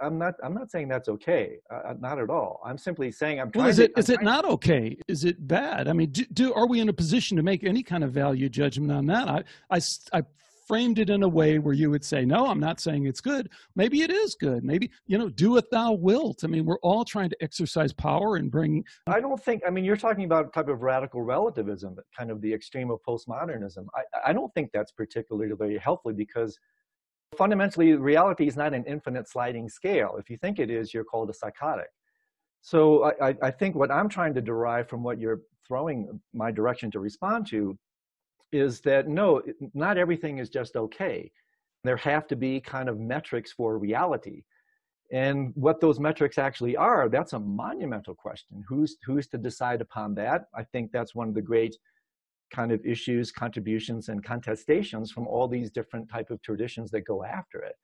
I'm not. I'm not saying that's okay. Uh, uh not at all. I'm simply saying I'm. Well, is it to, is it not okay? Is it bad? I mean, do, do, are we in a position to make any kind of value judgment on that? I I, I framed it in a way where you would say, no, I'm not saying it's good. Maybe it is good. Maybe, you know, do what thou wilt. I mean, we're all trying to exercise power and bring. I don't think, I mean, you're talking about a type of radical relativism, kind of the extreme of postmodernism. I, I don't think that's particularly very helpful because fundamentally reality is not an infinite sliding scale. If you think it is, you're called a psychotic. So I, I think what I'm trying to derive from what you're throwing my direction to respond to is that no, not everything is just okay. There have to be kind of metrics for reality. And what those metrics actually are, that's a monumental question. Who's, who's to decide upon that? I think that's one of the great kind of issues, contributions, and contestations from all these different type of traditions that go after it.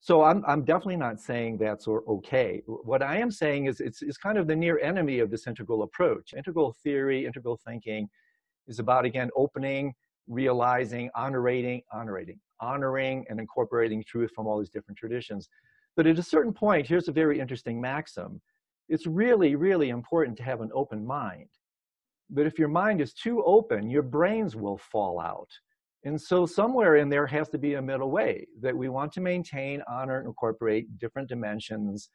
So I'm, I'm definitely not saying that's okay. What I am saying is it's, it's kind of the near enemy of this integral approach. Integral theory, integral thinking is about, again, opening, realizing, honoring, honoring, honoring, and incorporating truth from all these different traditions. But at a certain point, here's a very interesting maxim. It's really, really important to have an open mind. But if your mind is too open, your brains will fall out. And so somewhere in there has to be a middle way that we want to maintain, honor, and incorporate different dimensions,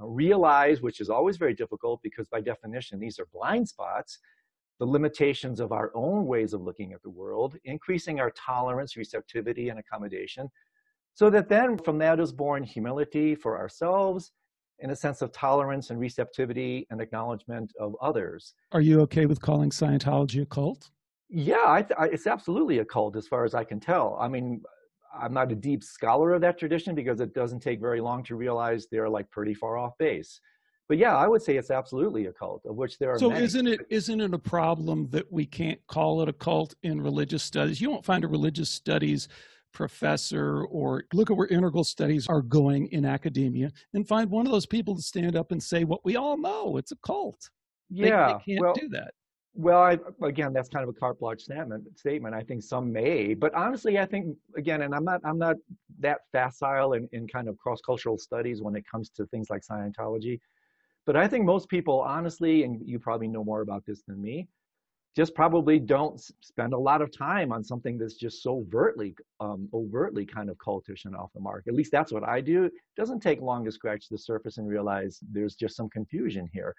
uh, realize, which is always very difficult because by definition, these are blind spots, the limitations of our own ways of looking at the world, increasing our tolerance, receptivity, and accommodation, so that then from that is born humility for ourselves and a sense of tolerance and receptivity and acknowledgement of others. Are you okay with calling Scientology a cult? Yeah, I I, it's absolutely a cult as far as I can tell. I mean, I'm not a deep scholar of that tradition because it doesn't take very long to realize they're like pretty far off base. But yeah, I would say it's absolutely a cult, of which there are. So many. isn't it isn't it a problem that we can't call it a cult in religious studies? You won't find a religious studies professor or look at where integral studies are going in academia and find one of those people to stand up and say what we all know it's a cult. Yeah, they, they can't well, do that. Well, I, again, that's kind of a carte blanche statement. Statement. I think some may, but honestly, I think again, and I'm not, I'm not that facile in, in kind of cross cultural studies when it comes to things like Scientology. But I think most people, honestly, and you probably know more about this than me, just probably don't spend a lot of time on something that's just so overtly, um, overtly kind of cultish and off the mark. At least that's what I do. It doesn't take long to scratch the surface and realize there's just some confusion here.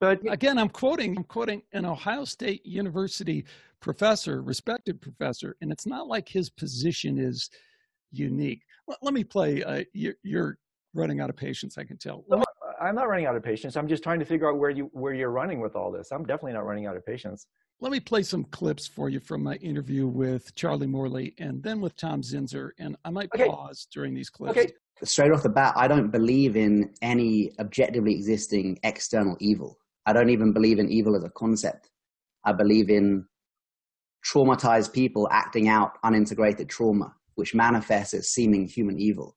But again, I'm quoting I'm quoting an Ohio State University professor, respected professor, and it's not like his position is unique. Let, let me play. Uh, you're, you're, running out of patience. I can tell. Me, I'm not running out of patience. I'm just trying to figure out where you where you're running with all this. I'm definitely not running out of patience. Let me play some clips for you from my interview with Charlie Morley and then with Tom Zinser, and I might okay. pause during these clips. Okay. Straight off the bat, I don't believe in any objectively existing external evil. I don't even believe in evil as a concept. I believe in traumatized people acting out unintegrated trauma, which manifests as seeming human evil.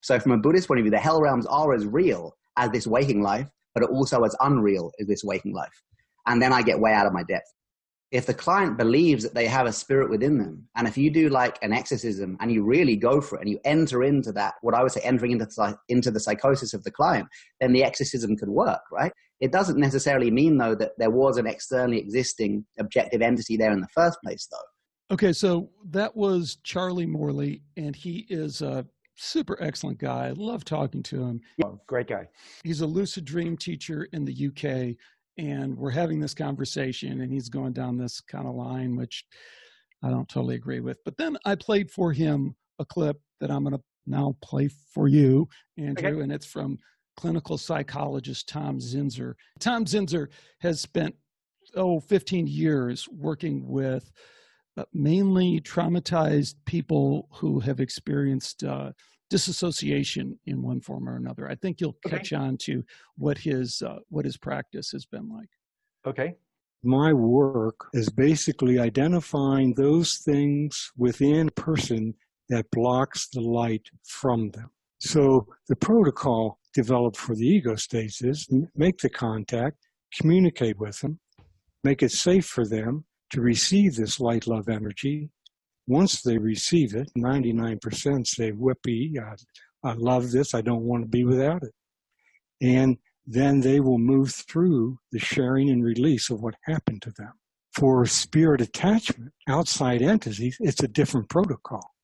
So, from a Buddhist point of view, the hell realms are as real as this waking life, but also as unreal as this waking life. And then I get way out of my depth if the client believes that they have a spirit within them, and if you do like an exorcism and you really go for it and you enter into that, what I would say, entering into the, into the psychosis of the client, then the exorcism could work, right? It doesn't necessarily mean, though, that there was an externally existing objective entity there in the first place, though. Okay, so that was Charlie Morley, and he is a super excellent guy. Love talking to him. Oh, great guy. He's a lucid dream teacher in the UK and we're having this conversation and he's going down this kind of line which i don't totally agree with but then i played for him a clip that i'm going to now play for you andrew okay. and it's from clinical psychologist tom zinser tom zinser has spent oh 15 years working with mainly traumatized people who have experienced uh, disassociation in one form or another. I think you'll okay. catch on to what his uh, what his practice has been like. Okay. My work is basically identifying those things within a person that blocks the light from them. So the protocol developed for the ego states is make the contact, communicate with them, make it safe for them to receive this light love energy, once they receive it, 99% say, Whippy, I, I love this. I don't want to be without it. And then they will move through the sharing and release of what happened to them. For spirit attachment, outside entities, it's a different protocol.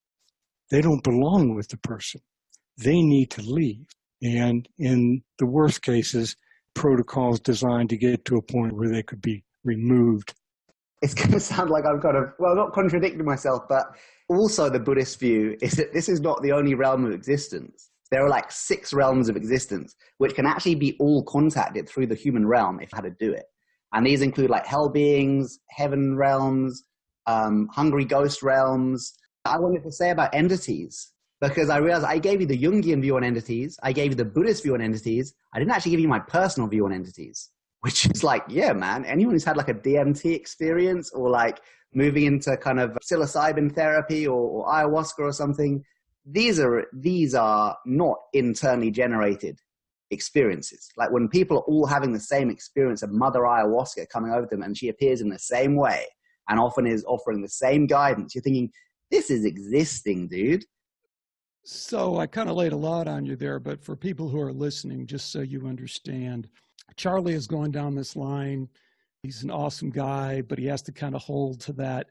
They don't belong with the person. They need to leave. And in the worst cases, protocols designed to get to a point where they could be removed it's going to sound like I'm kind of, well, not contradicting myself, but also the Buddhist view is that this is not the only realm of existence. There are like six realms of existence, which can actually be all contacted through the human realm if you had to do it. And these include like hell beings, heaven realms, um, hungry ghost realms. I wanted to say about entities because I realized I gave you the Jungian view on entities, I gave you the Buddhist view on entities. I didn't actually give you my personal view on entities, which is like, yeah, man, anyone who's had like a DMT experience or like moving into kind of psilocybin therapy or, or ayahuasca or something, these are these are not internally generated experiences. Like when people are all having the same experience of Mother Ayahuasca coming over them and she appears in the same way and often is offering the same guidance, you're thinking, this is existing, dude. So I kind of laid a lot on you there, but for people who are listening, just so you understand, Charlie is going down this line. He's an awesome guy, but he has to kind of hold to that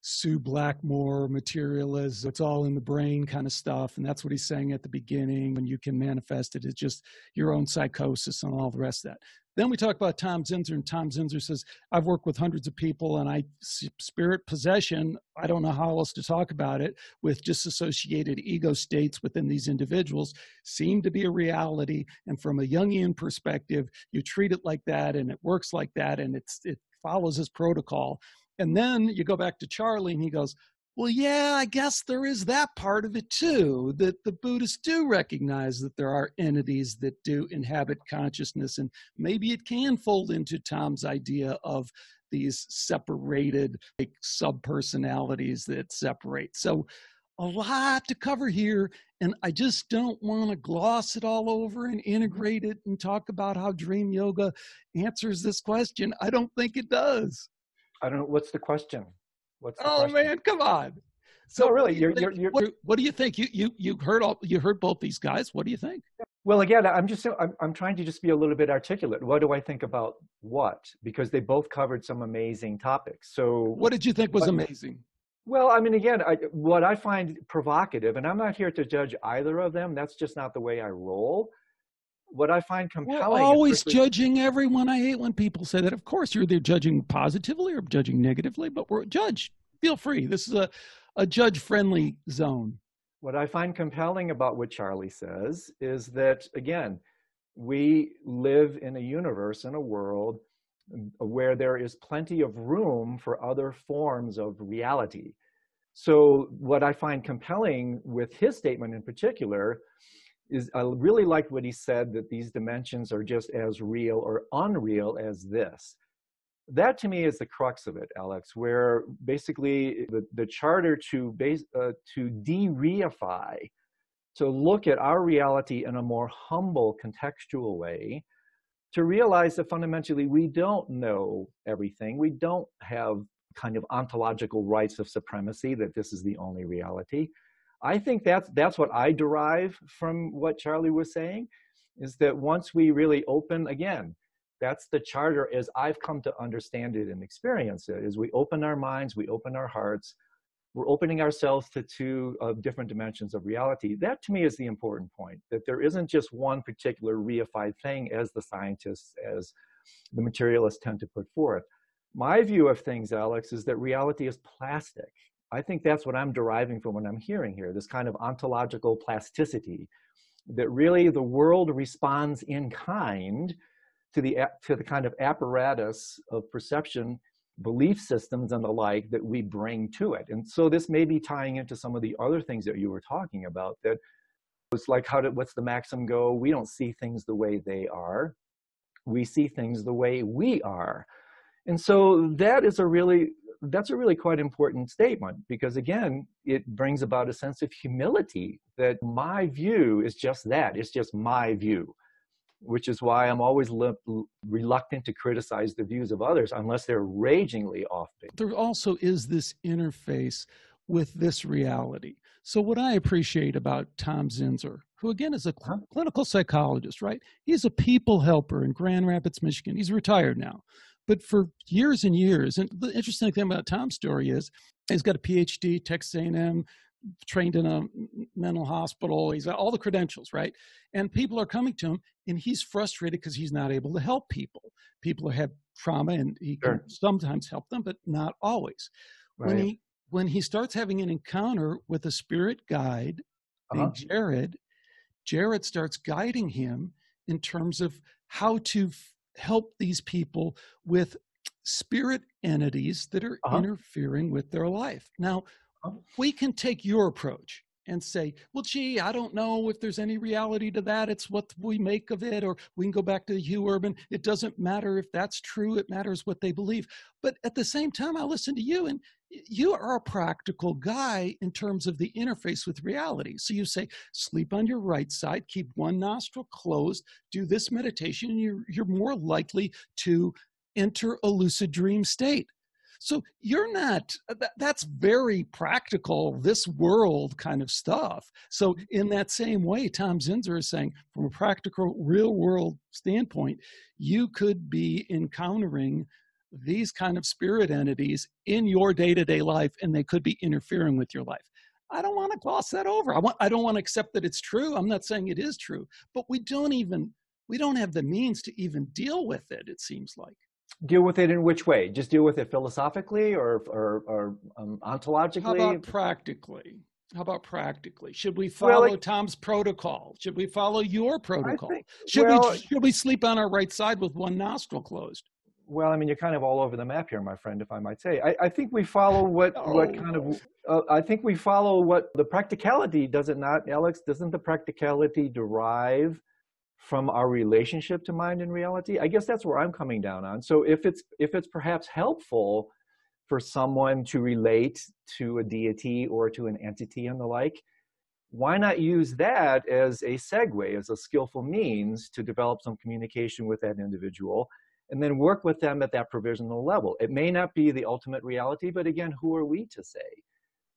Sue Blackmore materialism. It's all in the brain kind of stuff. And that's what he's saying at the beginning. When you can manifest it, it's just your own psychosis and all the rest of that. Then we talk about Tom Zinser, and Tom Zinser says, I've worked with hundreds of people and I spirit possession, I don't know how else to talk about it, with disassociated ego states within these individuals seem to be a reality. And from a Jungian perspective, you treat it like that and it works like that and it's it follows this protocol. And then you go back to Charlie and he goes, well, yeah, I guess there is that part of it too, that the Buddhists do recognize that there are entities that do inhabit consciousness, and maybe it can fold into Tom's idea of these separated like, subpersonalities that separate. So, a lot to cover here, and I just don't want to gloss it all over and integrate it and talk about how dream yoga answers this question. I don't think it does. I don't know. What's the question? What's oh question? man, come on. So no, really, you're, you're, you're, what, what, do you think? You you you heard all you heard both these guys. What do you think? Well, again, I'm just I'm, I'm trying to just be a little bit articulate. What do I think about what? Because they both covered some amazing topics. So, what did you think was amazing? Well, I mean, again, I, what I find provocative, and I'm not here to judge either of them. That's just not the way I roll what I find compelling. We're always judging everyone. I hate when people say that. Of course, you're either judging positively or judging negatively, but we're judge. Feel free. This is a, a judge friendly zone. What I find compelling about what Charlie says is that, again, we live in a universe, in a world uh, where there is plenty of room for other forms of reality. So, what I find compelling with his statement in particular is I really liked what he said that these dimensions are just as real or unreal as this. That to me is the crux of it, Alex, where basically the, the charter to base uh, to de-reify, to look at our reality in a more humble, contextual way, to realize that fundamentally we don't know everything. We don't have kind of ontological rights of supremacy that this is the only reality. I think that's that's what I derive from what Charlie was saying, is that once we really open again, that's the charter as I've come to understand it and experience it. Is we open our minds, we open our hearts, we're opening ourselves to two uh, different dimensions of reality. That to me is the important point. That there isn't just one particular reified thing, as the scientists, as the materialists tend to put forth. My view of things, Alex, is that reality is plastic I think that's what I'm deriving from what I'm hearing here this kind of ontological plasticity that really the world responds in kind to the, to the kind of apparatus of perception, belief systems, and the like that we bring to it. And so this may be tying into some of the other things that you were talking about that it's like how did what's the maxim go? We don't see things the way they are. We see things the way we are. And so that is a really that's a really quite important statement because again it brings about a sense of humility that my view is just that it's just my view which is why i'm always le- reluctant to criticize the views of others unless they're ragingly off base. There also is this interface with this reality. So what i appreciate about tom zinser who again is a cl- uh-huh. clinical psychologist right? He's a people helper in grand rapids michigan. He's retired now but for years and years, and the interesting thing about Tom's story is he's got a PhD, Texas A&M, trained in a mental hospital. He's got all the credentials, right? And people are coming to him, and he's frustrated because he's not able to help people. People have trauma, and he sure. can sometimes help them, but not always. Right. When he when he starts having an encounter with a spirit guide uh-huh. named Jared, Jared starts guiding him in terms of how to help these people with spirit entities that are uh-huh. interfering with their life. Now, uh-huh. we can take your approach. and say, well, gee, I don't know if there's any reality to that. It's what we make of it. Or we can go back to Hugh Urban. It doesn't matter if that's true, it matters what they believe. But at the same time, I listen to you, and you are a practical guy in terms of the interface with reality. So you say, sleep on your right side, keep one nostril closed, do this meditation, and you're, you're more likely to enter a lucid dream state. So you're not, uh, that, that's very practical, this world kind of stuff. So, in that same way, Tom Zinser is saying, from a practical, real world standpoint, you could be encountering these kind of spirit entities in your day to day life, and they could be interfering with your life. I don't want to gloss that over. I want I don't want to accept that it's true. I'm not saying it is true, but we don't even we don't have the means to even deal with it. It seems like deal with it in which way? Just deal with it philosophically or or, or um, ontologically? How about practically? How about practically? Should we follow well, like, Tom's protocol? Should we follow your protocol? Think, should well, we should we sleep on our right side with one nostril closed? Well, I mean, you're kind of all over the map here, my friend, if I might say. I, I think we follow what oh. what kind of uh, I think we follow what the practicality does it not, Alex? Doesn't the practicality derive from our relationship to mind and reality i guess that's where i'm coming down on so if it's if it's perhaps helpful for someone to relate to a deity or to an entity and the like why not use that as a segue as a skillful means to develop some communication with that individual and then work with them at that provisional level it may not be the ultimate reality but again who are we to say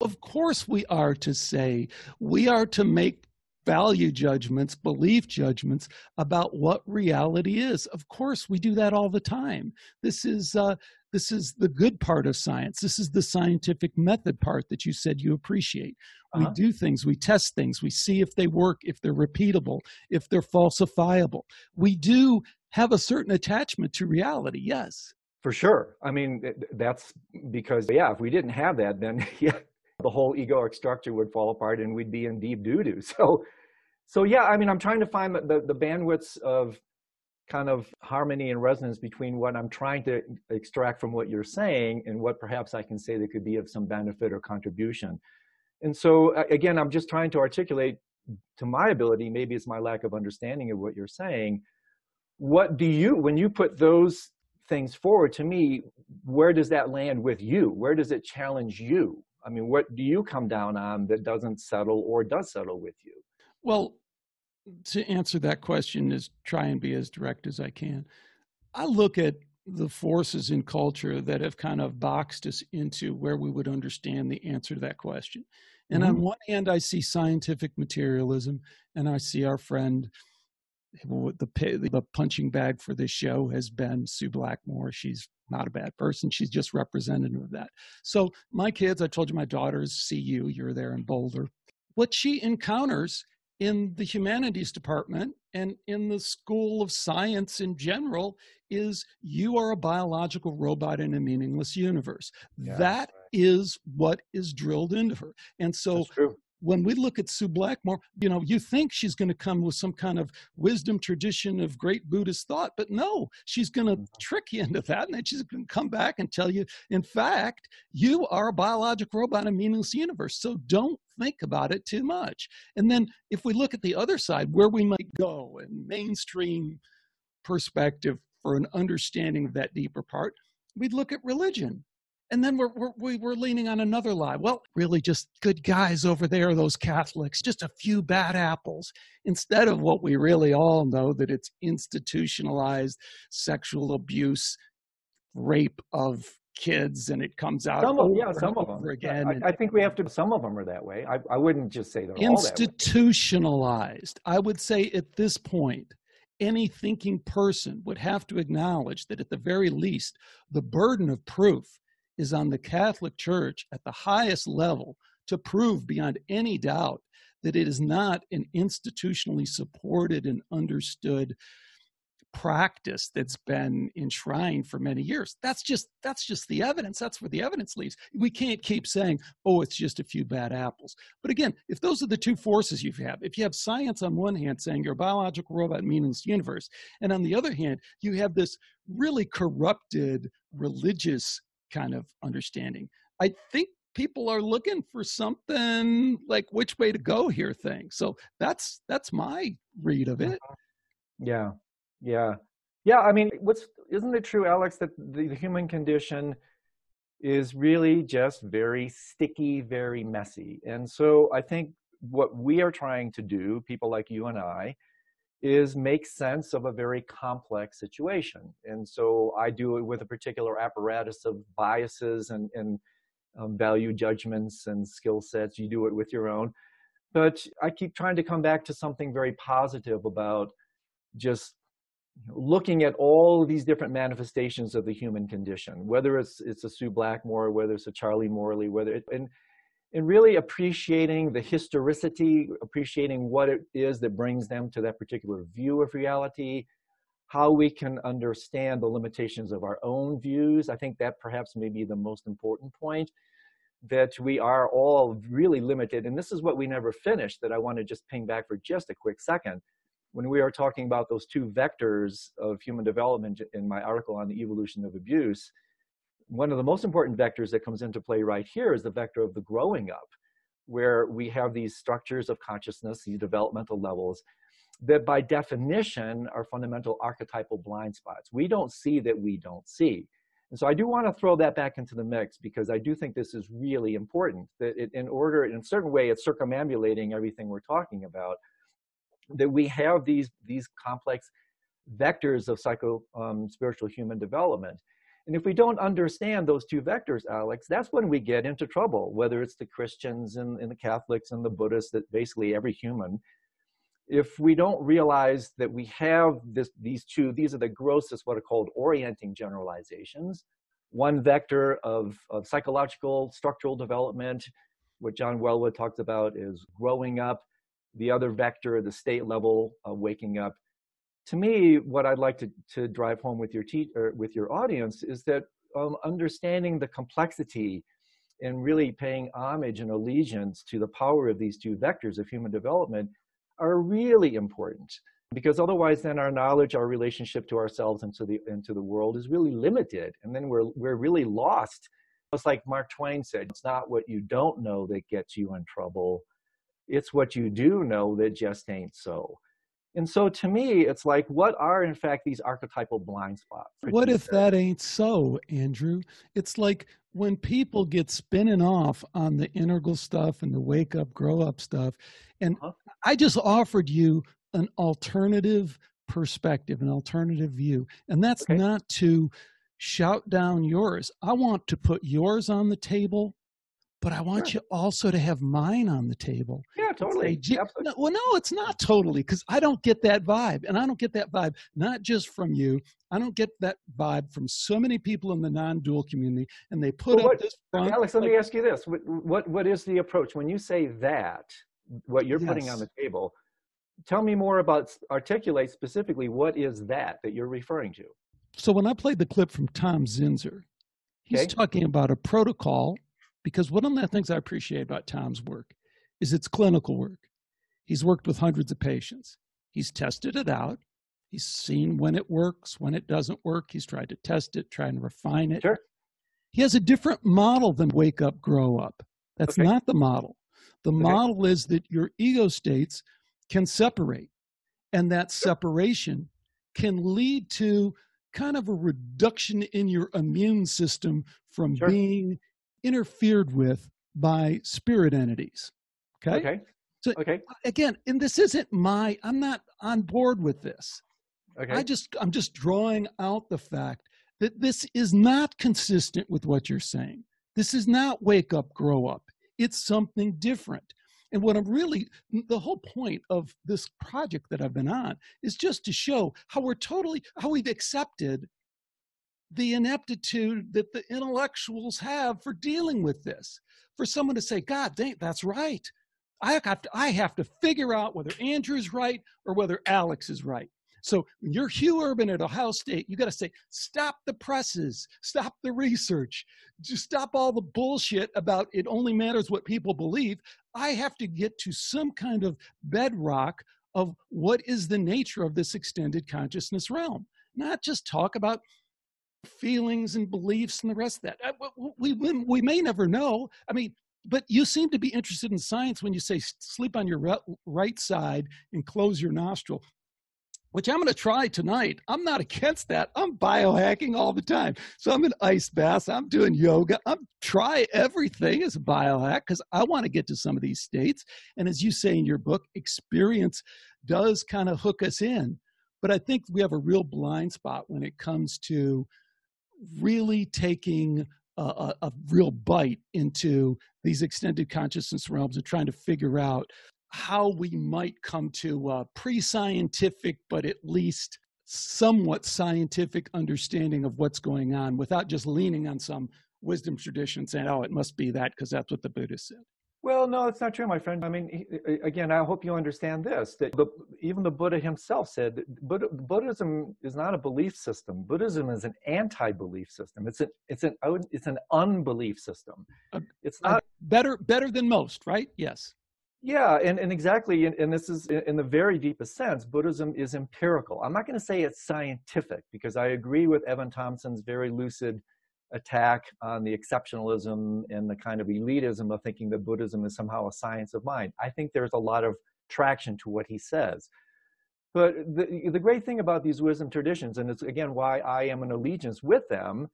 of course we are to say we are to make value judgments, belief judgments about what reality is. Of course, we do that all the time. This is uh, this is the good part of science. This is the scientific method part that you said you appreciate. Uh-huh. We do things, we test things, we see if they work, if they're repeatable, if they're falsifiable. We do have a certain attachment to reality. Yes. For sure. I mean, that's because, yeah, if we didn't have that, then yeah, the whole egoic structure would fall apart and we'd be in deep doo-doo. So, so yeah, I mean, I'm trying to find the, the bandwidths of kind of harmony and resonance between what I'm trying to extract from what you're saying and what perhaps I can say that could be of some benefit or contribution. And so again, I'm just trying to articulate to my ability, maybe it's my lack of understanding of what you're saying. What do you, when you put those things forward to me, where does that land with you? Where does it challenge you? I mean, what do you come down on that doesn't settle or does settle with you? Well, to answer that question is try and be as direct as I can. I look at the forces in culture that have kind of boxed us into where we would understand the answer to that question. And mm-hmm. on one hand, I see scientific materialism, and I see our friend, the, the punching bag for this show has been Sue Blackmore. She's not a bad person. She's just representative of that. So my kids, I told you my daughters see you, you're there in Boulder. What she encounters in the humanities department and in the school of science in general is you are a biological robot in a meaningless universe. Yeah, that right. is what is drilled into her. And so when we look at Sue Blackmore, you know, you think she's going to come with some kind of wisdom tradition of great Buddhist thought, but no, she's going to mm-hmm. trick you into that. And then she's going to come back and tell you, in fact, you are a biological robot in a meaningless universe. So don't think about it too much. And then if we look at the other side, where we might go in mainstream perspective for an understanding of that deeper part, we'd look at religion and then we're, we're, we're leaning on another lie. Well, really, just good guys over there, those Catholics, just a few bad apples, instead of what we really all know that it's institutionalized sexual abuse, rape of kids, and it comes out some of, yeah, some of them again. I, I, think we have to. Some of them are that way. I, I wouldn't just say they're institutionalized. I would say at this point, any thinking person would have to acknowledge that at the very least, the burden of proof is on the Catholic Church at the highest level to prove beyond any doubt that it is not an institutionally supported and understood practice that's been enshrined for many years. That's just that's just the evidence. That's where the evidence leaves. We can't keep saying oh it's just a few bad apples. But again if those are the two forces you have if you have science on one hand saying you're a biological robot meaningless universe and on the other hand you have this really corrupted religious kind of understanding. I think people are looking for something like which way to go here thing. So that's that's my read of it. Uh-huh. Yeah, yeah, yeah. I mean, what's isn't it true, Alex, that the, the human condition is really just very sticky, very messy, and so I think what we are trying to do, people like you and I, is make sense of a very complex situation. And so I do it with a particular apparatus of biases and, and um, value judgments and skill sets. You do it with your own. But I keep trying to come back to something very positive about just looking at all these different manifestations of the human condition, whether it's it's a Sue Blackmore, whether it's a Charlie Morley, whether it, and and really appreciating the historicity, appreciating what it is that brings them to that particular view of reality, how we can understand the limitations of our own views. I think that perhaps may be the most important point that we are all really limited. And this is what we never finished that I want to just ping back for just a quick second. When we are talking about those two vectors of human development in my article on the evolution of abuse, one of the most important vectors that comes into play right here is the vector of the growing up, where we have these structures of consciousness, these developmental levels, that by definition are fundamental archetypal blind spots. We don't see that we don't see. And so I do want to throw that back into the mix because I do think this is really important that it, in order, in a certain way, it's circumambulating everything we're talking about, that we have these, these complex vectors of psycho um, spiritual human development. And if we don't understand those two vectors, Alex, that's when we get into trouble, whether it's the Christians and, and the Catholics and the Buddhists, that basically every human. If we don't realize that we have this, these two, these are the grossest, what are called orienting generalizations. One vector of, of psychological structural development, what John Welwood talked about is growing up. The other vector, the state level of waking up, to me, what I'd like to, to drive home with your te- with your audience is that um, understanding the complexity and really paying homage and allegiance to the power of these two vectors of human development are really important. Because otherwise then our knowledge our relationship to ourselves and to the into the world is really limited and then we're we're really lost. It's like mark twain said it's not what you don't know that gets you in trouble. It's what you do know that just ain't so and so to me, it's like, what are in fact these archetypal blind spots? What if that ain't so, Andrew? It's like when people get spinning off on the integral stuff and the wake up, grow up stuff. And uh-huh. I just offered you an alternative perspective, an alternative view. And that's okay. not to shout down yours. I want to put yours on the table but I want sure. you also to have mine on the table. Yeah, totally. Say, no, well, no, it's not totally because I don't get that vibe. And I don't get that vibe not just from you. I don't get that vibe from so many people in the non dual community. And they put well, up what, this front. Alex, let like, me ask you this what, what, what is the approach? When you say that, what you're yes. putting on the table, tell me more about, articulate specifically what is that that you're referring to? So when I played the clip from Tom Zinser, he's okay. talking about a protocol because one of the things I appreciate about Tom's work is it's clinical work. He's worked with hundreds of patients. He's tested it out. He's seen when it works, when it doesn't work. He's tried to test it, try and refine it. Sure. He has a different model than wake up, grow up. That's okay. not the model. The okay. model is that your ego states can separate, and that separation can lead to kind of a reduction in your immune system from sure. being interfered with by spirit entities. Okay. Okay. So okay. again, and this isn't my. I'm not on board with this. Okay. I just I'm just drawing out the fact that this is not consistent with what you're saying. This is not wake up, grow up. It's something different. And what I'm really, the whole point of this project that I've been on is just to show how we're totally, how we've accepted the ineptitude that the intellectuals have for dealing with this. For someone to say, God dang, that's right. I have to, I have to figure out whether Andrew's right or whether Alex is right. So when you're Hugh Urban at Ohio State, you got to say, stop the presses, stop the research, just stop all the bullshit about it only matters what people believe. I have to get to some kind of bedrock of what is the nature of this extended consciousness realm, not just talk about feelings and beliefs and the rest of that. Uh, we, we, we may never know. I mean, but you seem to be interested in science when you say sleep on your right side and close your nostril which I'm going to try tonight. I'm not against that. I'm biohacking all the time. So I'm in ice baths. I'm doing yoga. I'm try everything as a biohack because I want to get to some of these states. And as you say in your book, experience does kind of hook us in. But I think we have a real blind spot when it comes to really taking a, a, a real bite into these extended consciousness realms and trying to figure out how we might come to a pre scientific, but at least somewhat scientific understanding of what's going on without just leaning on some wisdom tradition saying, oh, it must be that because that's what the Buddha said. Well, no, it's not true, my friend. I mean, again, I hope you understand this that the, even the Buddha himself said Buddha, Buddhism is not a belief system. Buddhism is an anti-belief system. It's an it's an it's an unbelief system. It's not uh, better better than most, right? Yes. Yeah, and, and exactly, and, and this is in the very deepest sense, Buddhism is empirical. I'm not going to say it's scientific because I agree with Evan Thompson's very lucid attack on the exceptionalism and the kind of elitism of thinking that Buddhism is somehow a science of mind. I think there's a lot of traction to what he says. But the, the great thing about these wisdom traditions, and it's again why I am an allegiance with them,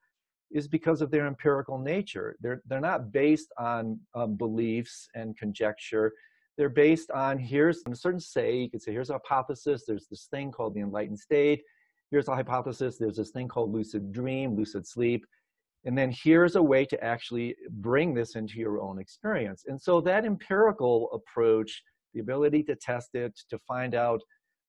is because of their empirical nature. They're, they're not based on um, beliefs and conjecture they're based on here's a certain say, you could say here's a hypothesis, there's this thing called the enlightened state, here's a hypothesis, there's this thing called lucid dream, lucid sleep, and then here's a way to actually bring this into your own experience. And so that empirical approach, the ability to test it, to find out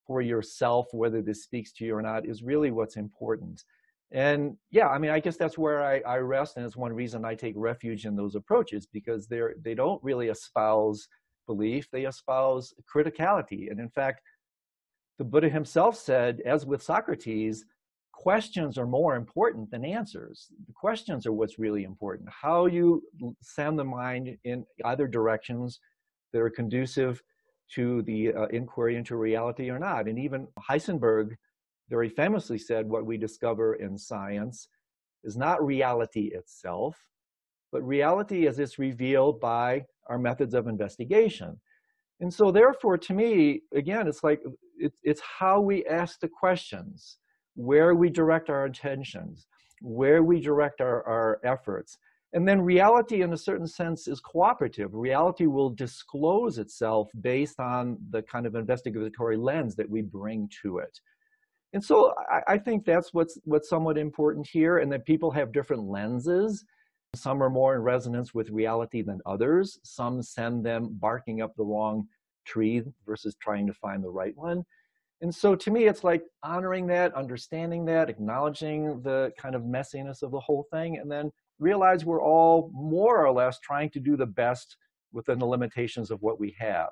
for yourself whether this speaks to you or not, is really what's important. And yeah, I mean, I guess that's where I, I rest, and it's one reason I take refuge in those approaches because they're they don't really espouse belief, they espouse criticality. And in fact, the Buddha himself said, as with Socrates, questions are more important than answers. The questions are what's really important. How you send the mind in either directions that are conducive to the uh, inquiry into reality or not. And even Heisenberg very famously said, What we discover in science is not reality itself, but reality as it's revealed by our methods of investigation. And so, therefore, to me, again, it's like it's, it's how we ask the questions, where we direct our attentions, where we direct our, our efforts. And then reality, in a certain sense, is cooperative. Reality will disclose itself based on the kind of investigatory lens that we bring to it. And so I, I think that's what's, what's somewhat important here, and that people have different lenses some are more in resonance with reality than others. Some send them barking up the wrong tree versus trying to find the right one. And so to me, it's like honoring that, understanding that, acknowledging the kind of messiness of the whole thing, and then realize we're all more or less trying to do the best within the limitations of what we have.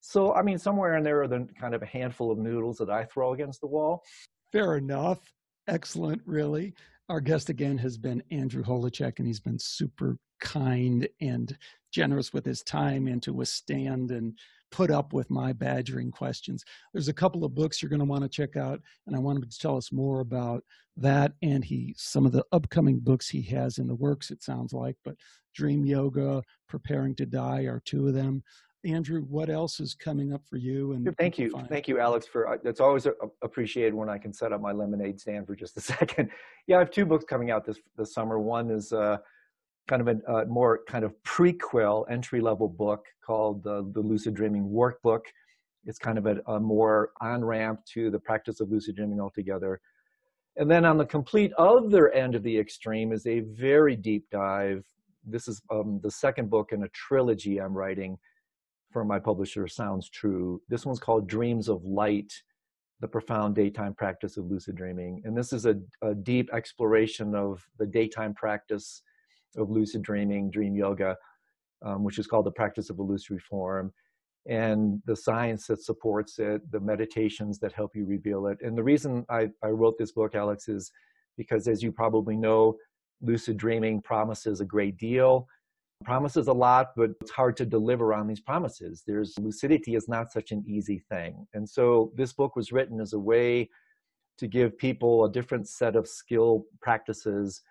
So, I mean, somewhere in there are the kind of a handful of noodles that I throw against the wall. Fair enough. Excellent, really. Our guest again has been Andrew Holecek, and he's been super kind and generous with his time and to withstand and put up with my badgering questions. There's a couple of books you're going to want to check out, and I want him to tell us more about that and he some of the upcoming books he has in the works. It sounds like, but Dream Yoga, Preparing to Die are two of them. Andrew, what else is coming up for you? And thank you, thank you, Alex. For uh, it's always a, appreciated when I can set up my lemonade stand for just a second. Yeah, I have two books coming out this this summer. One is uh, kind of a uh, more kind of prequel entry level book called uh, the Lucid Dreaming Workbook. It's kind of a, a more on ramp to the practice of lucid dreaming altogether. And then on the complete other end of the extreme is a very deep dive. This is um, the second book in a trilogy I'm writing for my publisher Sounds True. This one's called Dreams of Light, the profound daytime practice of lucid dreaming. And this is a, a deep exploration of the daytime practice of lucid dreaming, dream yoga, um, which is called the practice of illusory form, and the science that supports it, the meditations that help you reveal it. And the reason I, I wrote this book, Alex, is because as you probably know, lucid dreaming promises a great deal promises a lot, but it's hard to deliver on these promises. There's lucidity is not such an easy thing. And so this book was written as a way to give people a different set of skill practices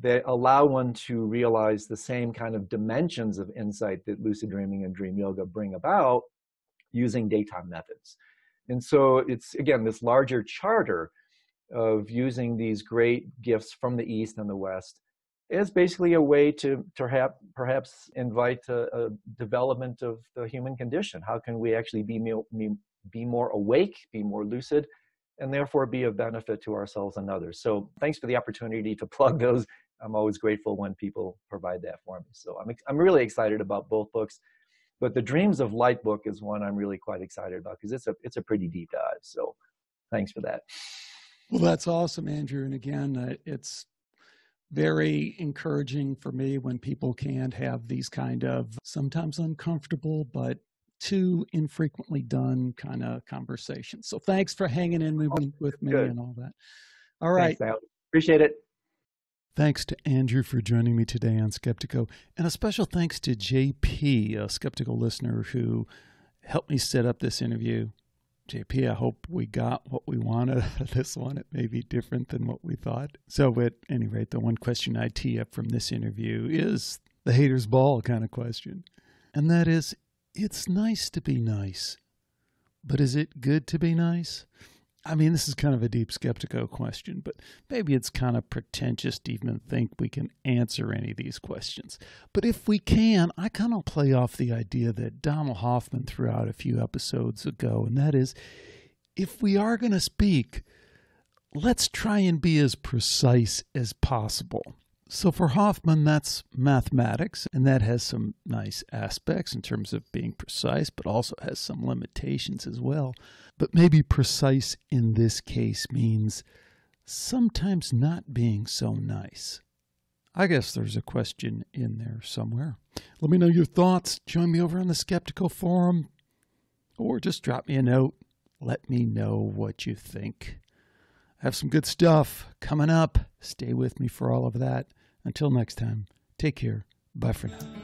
that allow one to realize the same kind of dimensions of insight that lucid dreaming and dream yoga bring about using daytime methods. And so it's, again, this larger charter of using these great gifts from the East and the West is basically a way to, to perhaps invite a, a, development of the human condition. How can we actually be, be more awake, be more lucid, and therefore be of benefit to ourselves and others? So thanks for the opportunity to plug those. I'm always grateful when people provide that for me. So I'm, I'm really excited about both books. But the Dreams of Light book is one I'm really quite excited about because it's a, it's a pretty deep dive. So thanks for that. Well, that's awesome, Andrew. And again, uh, it's very encouraging for me when people can have these kind of sometimes uncomfortable but too infrequently done kind of conversation. So thanks for hanging in with, with me Good. and all that. All right. Thanks, Appreciate it. Thanks to Andrew for joining me today on Skeptiko, and a special thanks to JP, a skeptical listener who helped me set up this interview. JP, I hope we got what we wanted out of this one. It may be different than what we thought. So, at any rate, the one question I tee up from this interview is the hater's ball kind of question. And that is it's nice to be nice, but is it good to be nice? I mean, this is kind of a deep skeptical question, but maybe it's kind of pretentious to even think we can answer any of these questions. But if we can, I kind of play off the idea that Donald Hoffman threw out a few episodes ago, and that is if we are going to speak, let's try and be as precise as possible. So for Hoffman, that's mathematics, and that has some nice aspects in terms of being precise, but also has some limitations as well. But maybe precise in this case means sometimes not being so nice. I guess there's a question in there somewhere. Let me know your thoughts. Join me over on the Skeptiko Forum, or just drop me a note. Let me know what you think have some good stuff coming up. Stay with me for all of that. Until next time, take care. Bye for now.